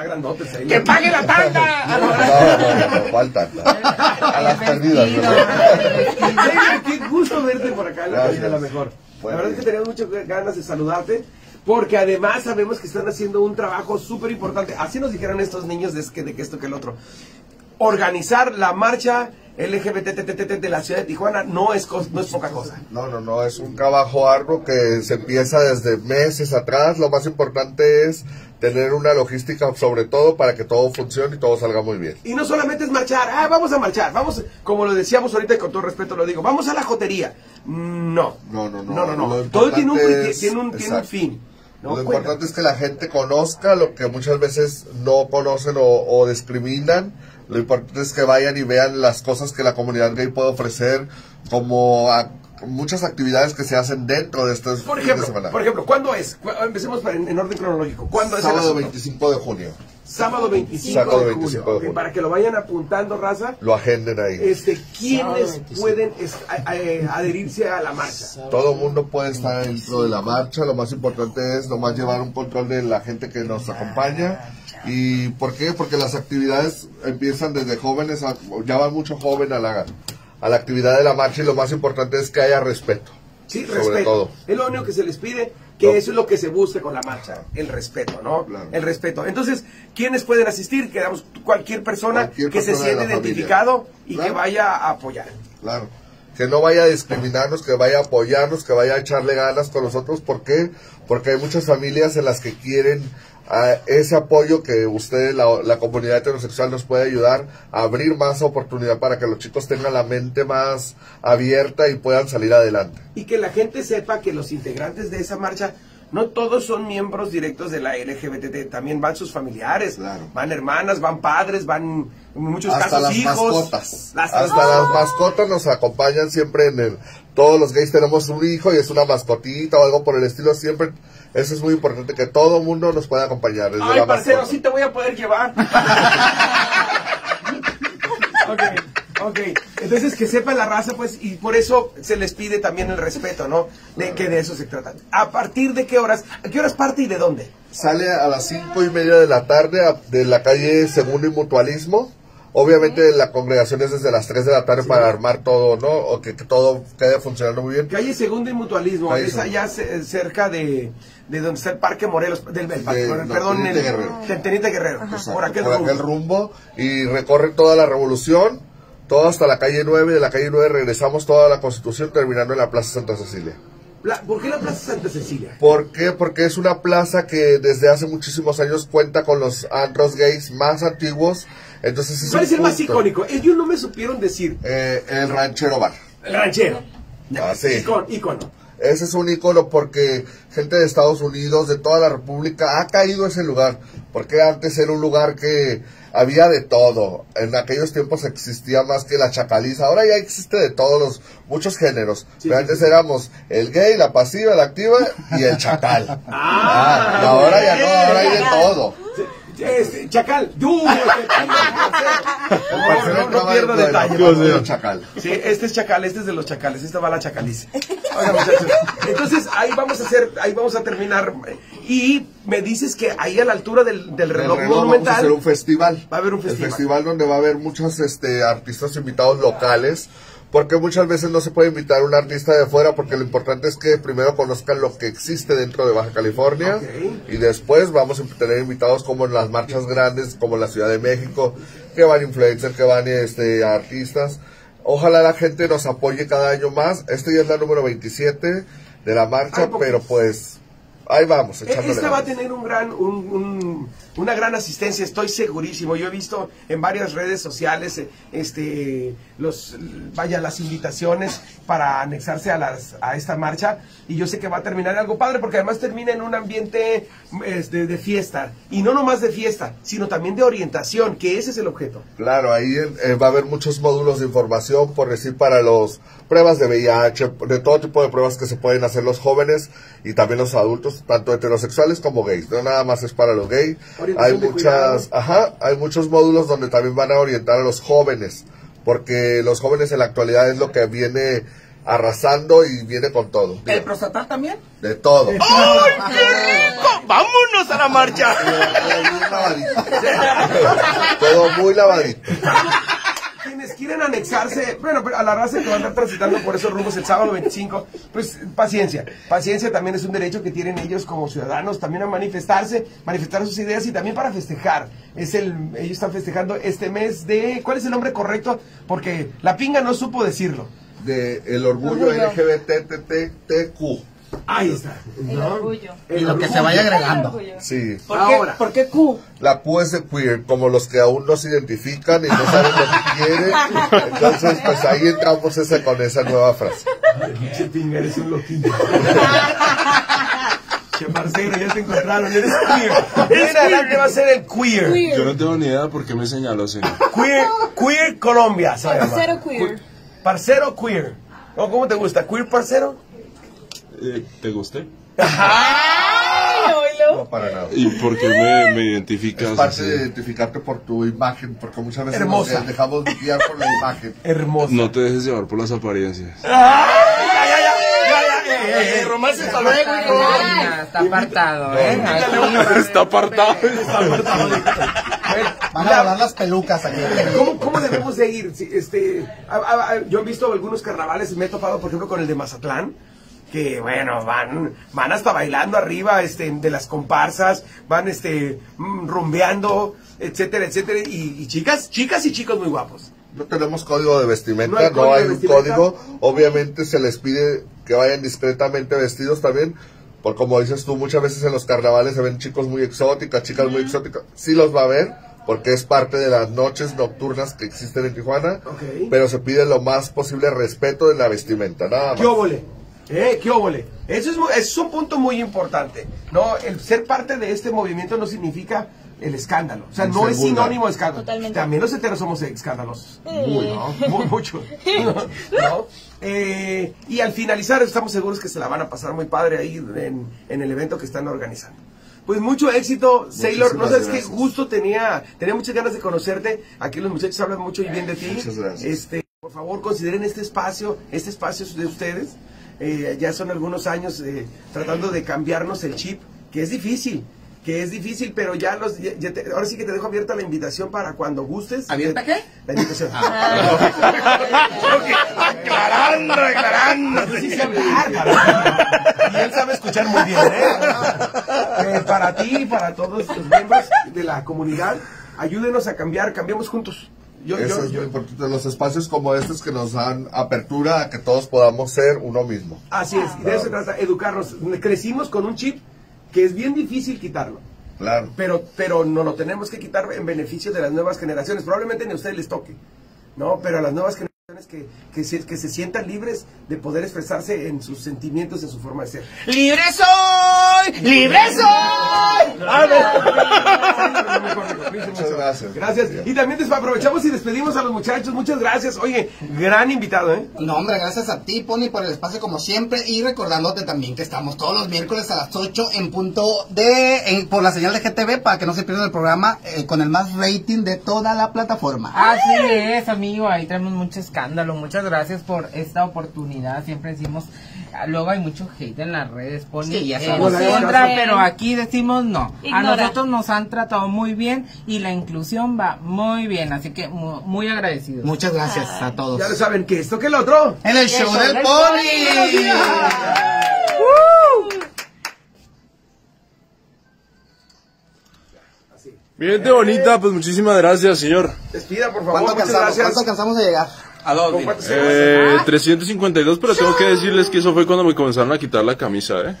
Speaker 3: Está grandote.
Speaker 7: ¡Que pague la tanda!
Speaker 8: No, no. A las perdidas.
Speaker 3: Qué gusto verte por acá la la mejor. La verdad es que tenemos muchas ganas de saludarte. Porque además sabemos que están haciendo un trabajo súper importante. Así nos dijeron estos niños de, que, de que esto que el otro. Organizar la marcha LGBT de la ciudad de Tijuana no es, no es poca cosa.
Speaker 8: No, no, no, es un trabajo arduo que se empieza desde meses atrás. Lo más importante es tener una logística sobre todo para que todo funcione y todo salga muy bien.
Speaker 3: Y no solamente es marchar, ah, vamos a marchar, vamos, como lo decíamos ahorita y con todo respeto lo digo, vamos a la jotería. No.
Speaker 8: No, no, no.
Speaker 3: No, no, Todo tiene un,
Speaker 8: importante es-
Speaker 3: tiene un, tiene un
Speaker 8: exacto.
Speaker 3: fin. No,
Speaker 8: lo
Speaker 3: cuenta.
Speaker 8: importante es que la gente conozca lo que muchas veces no conocen o, o discriminan. Lo importante es que vayan y vean las cosas que la comunidad gay puede ofrecer, como a- muchas actividades que se hacen dentro de estos
Speaker 3: Por
Speaker 8: fines de
Speaker 3: ejemplo,
Speaker 8: semana.
Speaker 3: por ejemplo, ¿cuándo es? Empecemos en, en orden cronológico. ¿Cuándo es el
Speaker 8: Sábado
Speaker 3: asunto?
Speaker 8: 25 de junio.
Speaker 3: Sábado 25
Speaker 8: Sábado
Speaker 3: de
Speaker 8: 25
Speaker 3: junio.
Speaker 8: de junio.
Speaker 3: Para que lo vayan apuntando, raza.
Speaker 8: Lo agenden ahí.
Speaker 3: Este, ¿quiénes pueden a- a- adherirse a la marcha?
Speaker 8: Todo el mundo puede estar dentro de la marcha. Lo más importante es nomás llevar un control de la gente que nos acompaña. ¿Y por qué? Porque las actividades empiezan desde jóvenes, a- ya van mucho joven a la, a la actividad de la marcha y lo más importante es que haya respeto.
Speaker 3: Sí,
Speaker 8: sobre
Speaker 3: respeto.
Speaker 8: todo.
Speaker 3: Es lo único que se les pide, que
Speaker 8: No.
Speaker 3: eso es lo que se busca con la marcha, el respeto, ¿no?
Speaker 8: Claro.
Speaker 3: El respeto. Entonces, ¿quiénes pueden asistir? Quedamos cualquier persona
Speaker 8: Cualquier
Speaker 3: que se
Speaker 8: persona familia.
Speaker 3: identificado y que vaya a apoyar.
Speaker 8: Claro. Que no vaya a discriminarnos, que vaya a apoyarnos, que vaya a echarle ganas con nosotros. ¿Por qué? Porque hay muchas familias en las que quieren ah, ese apoyo que usted, la, la comunidad heterosexual, nos puede ayudar a abrir más oportunidad para que los chicos tengan la mente más abierta y puedan salir adelante.
Speaker 3: Y que la gente sepa que los integrantes de esa marcha no todos son miembros directos de la LGBT, también van sus familiares,
Speaker 8: Claro.
Speaker 3: van hermanas, van padres, van en muchos
Speaker 8: Hasta
Speaker 3: casos
Speaker 8: las
Speaker 3: hijos.
Speaker 8: mascotas.
Speaker 3: Las-
Speaker 8: Hasta las mascotas nos acompañan siempre en el... Todos los gays tenemos un hijo y es una mascotita o algo por el estilo. Siempre, eso es muy importante, que todo el mundo nos pueda acompañar. Desde
Speaker 3: Ay,
Speaker 8: la
Speaker 3: parcero,
Speaker 8: mascota.
Speaker 3: sí te voy a poder llevar. Ok. Ok, entonces que sepa la raza, pues, y por eso se les pide también el respeto, ¿no? De que de eso se trata. ¿A partir de qué horas? ¿A qué horas parte y de dónde?
Speaker 8: Sale a las cinco y media de la tarde a- de la calle Segundo y Mutualismo. Obviamente la congregación es desde las 3 de la tarde para armar todo, ¿no? O que, que todo quede funcionando muy bien.
Speaker 3: Calle Segundo y Mutualismo,
Speaker 8: Calle
Speaker 3: es allá ce- cerca de, de donde está el Parque Morelos, del, del Parque
Speaker 8: De-
Speaker 3: Morelos,
Speaker 8: no,
Speaker 3: perdón,
Speaker 8: Teniente
Speaker 3: el,
Speaker 8: Guerrero.
Speaker 3: del Teniente Guerrero,
Speaker 8: Exacto,
Speaker 3: por aquel
Speaker 8: por
Speaker 3: rumbo.
Speaker 8: aquel rumbo y recorre toda la revolución, todo hasta la calle 9, de la calle 9 regresamos toda la constitución terminando en la Plaza Santa Cecilia.
Speaker 3: ¿Por qué la Plaza Santa Cecilia?
Speaker 8: ¿Por qué? Porque es una plaza que desde hace muchísimos años cuenta con los antros gays más antiguos. Entonces es
Speaker 3: ¿Cuál es el más icónico? Ellos no me supieron decir.
Speaker 8: Eh, el ranchero bar.
Speaker 3: El ranchero.
Speaker 8: Ah, sí.
Speaker 3: Icon- ícono.
Speaker 8: Ese es un icono porque gente de Estados Unidos, de toda la República, ha caído a ese lugar. Porque antes era un lugar que había de todo. En aquellos tiempos existía más que la chacaliza. Ahora ya existe de todos los, muchos géneros. Pero antes éramos el gay, la pasiva, la activa y el chacal. Ah, y ahora ya no, ahora hay de todo.
Speaker 3: Este, Chacal, ¡Yu! No, no, no
Speaker 8: de la
Speaker 3: detalle.
Speaker 8: chacal.
Speaker 3: Sí, este es Chacal, este es de los Chacales, esta va la muchachos, entonces ahí vamos a hacer, ahí vamos a terminar. Y me dices que ahí a la altura del, del
Speaker 8: El
Speaker 3: reloj,
Speaker 8: reloj vamos a
Speaker 3: monumental
Speaker 8: hacer un festival.
Speaker 3: va a haber un festival.
Speaker 8: El festival donde va a haber muchos este, artistas invitados locales. Porque muchas veces no se puede invitar a un artista de fuera porque lo importante es que primero conozcan lo que existe dentro de Baja California y después vamos a tener invitados como en las marchas grandes como en la Ciudad de México que van influencers, que van este, artistas. Ojalá la gente nos apoye cada año más. Este ya es la número 27 de la marcha,
Speaker 3: Ay,
Speaker 8: pero pues ahí vamos. echándole
Speaker 3: Esta va a
Speaker 8: ganas.
Speaker 3: tener un gran, un- un- una gran asistencia, estoy segurísimo. Yo he visto en varias redes sociales, eh, este, los, vaya, las invitaciones para anexarse a las, a esta marcha y yo sé que va a terminar algo padre porque además termina en un ambiente este, de fiesta y no nomás de fiesta, sino también de orientación, que ese es el objeto.
Speaker 8: Claro, ahí eh, va a haber muchos módulos de información, por decir, para los pruebas de VIH, de todo tipo de pruebas que se pueden hacer los jóvenes y también los adultos, tanto heterosexuales como gays. No nada más es para los gays.
Speaker 3: Orientación
Speaker 8: Hay
Speaker 3: de
Speaker 8: muchas, ajá, hay muchos módulos donde también van a orientar a los jóvenes, porque los jóvenes en la actualidad es lo que viene arrasando y viene con todo.
Speaker 7: ¿El prostatal también?
Speaker 8: De todo.
Speaker 7: ¡Vámonos a la marcha!
Speaker 8: Todo muy lavadito.
Speaker 3: Quienes quieren anexarse, bueno, pero a la raza que va a andar transitando por esos rumbos el sábado 25, pues paciencia. Paciencia también es un derecho que tienen ellos como ciudadanos también a manifestarse, manifestar sus ideas y también para festejar. Es el, ellos están festejando este mes de, ¿cuál es el nombre correcto? Porque la pinga no supo decirlo.
Speaker 8: De el orgullo
Speaker 5: Orgullo.
Speaker 8: LGBTTQ.
Speaker 3: Ahí está.
Speaker 5: El
Speaker 3: ¿no?
Speaker 5: orgullo.
Speaker 4: Y lo que se vaya agregando.
Speaker 8: Sí.
Speaker 7: ¿Por
Speaker 3: Ahora.
Speaker 7: qué, ¿Por qué Q?
Speaker 8: La Q es de queer, como los que aún no se identifican y no saben lo que quieren. Entonces, pues ahí entramos esa, con esa nueva frase.
Speaker 3: Pinche pinga, eres un loquillo. Che, parcero, ya te encontraron, eres queer. En adelante va a ser el queer.
Speaker 1: Yo no tengo ni idea por qué me señaló, señor.
Speaker 3: Queer, queer Colombia, llama.
Speaker 5: Parcero queer.
Speaker 3: Parcero queer. ¿O ¿Cómo te gusta? ¿Queer parcero?
Speaker 1: Eh, ¿Te gusté?
Speaker 8: No para nada.
Speaker 1: ¿Y por qué me, me identificas
Speaker 8: Es parte
Speaker 1: así?
Speaker 8: de identificarte por tu imagen, porque muchas veces
Speaker 3: Hermosa.
Speaker 8: nos dejamos guiar por la imagen.
Speaker 3: Hermoso.
Speaker 1: No te dejes llevar por las apariencias.
Speaker 3: ¡Ay, ya, ya, ya, ya, ya, eh, eh,
Speaker 7: romance hasta luego,
Speaker 2: está apartado, ¿eh?
Speaker 1: Está apartado.
Speaker 3: Bueno,
Speaker 4: Van a
Speaker 3: la-
Speaker 4: volar las pelucas aquí.
Speaker 3: ¿Cómo, cómo debemos de ir? Sí, Este, a- a- a- yo he visto algunos carnavales, me he topado, por ejemplo, con el de Mazatlán, que bueno, van, van hasta bailando arriba, este, de las comparsas, van, este, mm, rumbeando, etcétera, etcétera, y, y chicas, chicas y chicos muy guapos.
Speaker 8: No tenemos código de vestimenta,
Speaker 3: No hay
Speaker 8: no
Speaker 3: código
Speaker 8: hay,
Speaker 3: de
Speaker 8: un código. Obviamente se les pide que vayan discretamente vestidos también. Por como dices tú, muchas veces en los carnavales se ven chicos muy exóticas, chicas muy exóticas. Sí los va a ver, porque es parte de las noches nocturnas que existen en Tijuana. Pero se pide lo más posible respeto en la vestimenta, nada más.
Speaker 3: ¿Eh? ¿Qué óvole? Eso es, eso es un punto muy importante. No, el ser parte de este movimiento no significa el escándalo. O sea,
Speaker 8: El
Speaker 3: no es sinónimo de escándalo.
Speaker 5: Totalmente.
Speaker 3: También los heteros somos escandalosos.
Speaker 5: Muy,
Speaker 3: ¿no? Muy, mucho. ¿No? Eh, y al finalizar, estamos seguros que se la van a pasar muy padre ahí en, en el evento que están organizando. Pues mucho éxito, Sailor. No
Speaker 8: Muchísimas
Speaker 3: sabes qué gusto tenía. Tenía muchas ganas de conocerte. Aquí los muchachos hablan mucho y bien de ti.
Speaker 8: Muchas gracias.
Speaker 3: Este, por favor, consideren este espacio. Este espacio es de ustedes. Eh, ya son algunos años eh, tratando de cambiarnos el chip, que es difícil. Que es difícil, pero ya los. ya- ya te- ahora sí que te dejo abierta la invitación para cuando gustes.
Speaker 7: ¿Abierta qué?
Speaker 3: La invitación.
Speaker 6: Aclarando, aclarando.
Speaker 3: Yo sí sé hablar, para- Y él sabe escuchar muy bien, ¿eh? Eh, Para ti y para todos los miembros de la comunidad, ayúdenos a cambiar, cambiemos juntos. Yo,
Speaker 8: Eso
Speaker 3: yo,
Speaker 8: es
Speaker 3: yo-
Speaker 8: muy importante. Los espacios como estos que nos dan apertura a que todos podamos ser uno mismo.
Speaker 3: así es, y de eso se trata, educarnos. Crecimos con un chip que es bien difícil quitarlo.
Speaker 8: Claro.
Speaker 3: Pero, pero no lo tenemos que quitar en beneficio de las nuevas generaciones. Probablemente ni a ustedes les toque, ¿no? Pero a las nuevas generaciones que, que, se, que se sientan libres de poder expresarse en sus sentimientos, en su forma de ser.
Speaker 7: ¡Libre soy! ¡Libre soy!
Speaker 8: Muchas gracias.
Speaker 3: Gracias. Y también aprovechamos y despedimos a los muchachos. Muchas gracias. Oye, gran invitado, ¿eh?
Speaker 4: No, hombre, gracias a ti, Pony, por el espacio como siempre. Y recordándote también que estamos todos los miércoles a las 8 en punto de. en- por la señal de GTV para que no se pierdan el programa eh, con el más rating de toda la plataforma.
Speaker 2: Así es, amigo, ahí traemos mucho escándalo. Muchas gracias por esta oportunidad. Siempre decimos, luego hay mucho hate en las redes, Pony.
Speaker 4: Sí, ya sabemos.
Speaker 2: contra, pero aquí decimos no. A nosotros nos han tratado muy bien y la inclusión va muy bien, así que mu- muy agradecidos.
Speaker 4: Muchas gracias a todos.
Speaker 3: Ya lo saben, que esto que el otro.
Speaker 4: En el show del Pony.
Speaker 1: Mi gente bonita, pues muchísimas gracias, señor.
Speaker 3: Despida, por favor.
Speaker 4: ¿Cuánto
Speaker 3: Muchas
Speaker 4: alcanzamos?
Speaker 3: gracias.
Speaker 4: ¿Cuánto alcanzamos a llegar?
Speaker 7: A dos,
Speaker 3: ¿Con
Speaker 7: dile.
Speaker 3: cuánto se
Speaker 1: Eh, 352, pero tengo que decirles que eso fue cuando me comenzaron a quitar la camisa, ¿eh?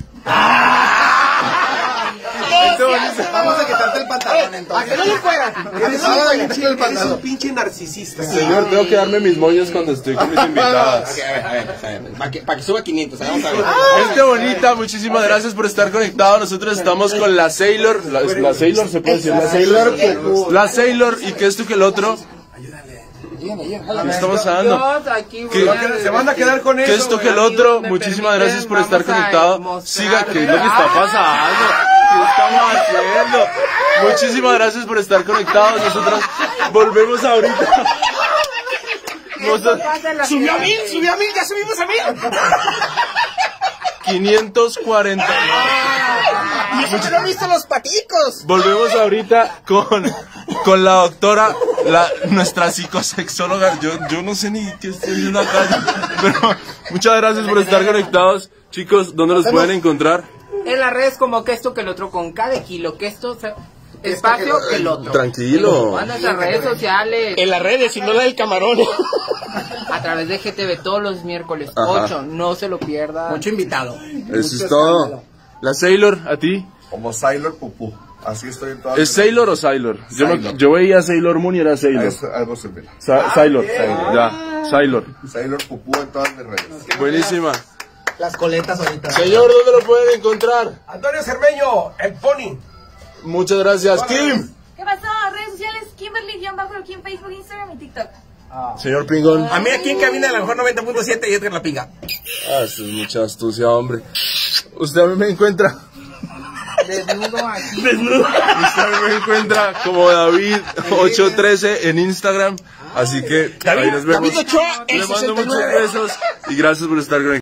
Speaker 4: Vamos a quitarte el pantalón entonces. A
Speaker 3: pinche,
Speaker 4: quitarte el
Speaker 3: eres un
Speaker 4: pantalón.
Speaker 3: pinche narcisista.
Speaker 1: Señor, tengo que darme mis moños cuando estoy con mis invitadas.
Speaker 7: A ver, a ver, a ver. Para que, suba 500, vamos a ver.
Speaker 1: Gente bonita, muchísimas gracias por estar conectados. Nosotros estamos con la Sailor. La, la Sailor, ¿se puede decir? La Sailor. La Sailor, y que esto que el otro. ¿Qué estamos hablando?
Speaker 2: Aquí
Speaker 1: ¿Qué-
Speaker 2: voy a-
Speaker 3: Se van a quedar con
Speaker 1: Que
Speaker 3: eso.
Speaker 1: esto que el otro. Muchísimas gracias por estar conectado. Siga, ¿qué es lo que está pasando? ¿Qué estamos haciendo? Muchísimas gracias por estar conectados. Nosotros volvemos ahorita.
Speaker 7: Subió a mil, subió a mil, ya subimos a mil.
Speaker 1: 540.
Speaker 7: Y que no he visto los paticos.
Speaker 1: Volvemos ahorita con, con la doctora, la, nuestra psicosexóloga. Yo, yo no sé ni qué estoy diciendo acá, pero muchas gracias por estar conectados. Chicos, ¿dónde los pueden encontrar?
Speaker 2: En las redes como que esto que el otro con cada kilo, que esto se- espacio que el otro.
Speaker 1: Tranquilo.
Speaker 2: A nuestras redes sociales,
Speaker 7: En las redes, y no la del camarón.
Speaker 2: a través de GTV todos los miércoles,
Speaker 1: Ajá.
Speaker 2: 8, no se lo pierdan.
Speaker 7: Mucho invitado.
Speaker 1: Eso es todo. La Sailor, ¿a ti?
Speaker 8: Como Sailor Pupú. Así estoy en todas
Speaker 1: ¿Es Sailor o Sailor? Yo, no-
Speaker 8: Sailor.
Speaker 1: yo veía Sailor Moon y era Sailor.
Speaker 8: Es algo similar.
Speaker 1: Sa- Sailor, ya, Sailor.
Speaker 8: Sailor Pupú en todas mis redes.
Speaker 1: Buenísima.
Speaker 4: Las coletas ahorita.
Speaker 1: Señor, ¿dónde lo pueden encontrar?
Speaker 3: Antonio Cermeño, el pony.
Speaker 1: Muchas gracias. Kim.
Speaker 5: ¿Qué pasó? Redes sociales, en Facebook, Instagram y TikTok.
Speaker 1: Señor Pingón.
Speaker 7: A mí aquí en cabina a lo mejor 90.7 y Edgar La Pinga.
Speaker 1: Ah, eso es mucha astucia, hombre. Usted a mí me encuentra.
Speaker 2: Desnudo aquí.
Speaker 1: Usted a mí me encuentra como David813 en Instagram. Así que ahí nos vemos.
Speaker 7: David Ochoa,
Speaker 1: Le mando
Speaker 7: 69.
Speaker 1: muchos besos y gracias por estar conectados.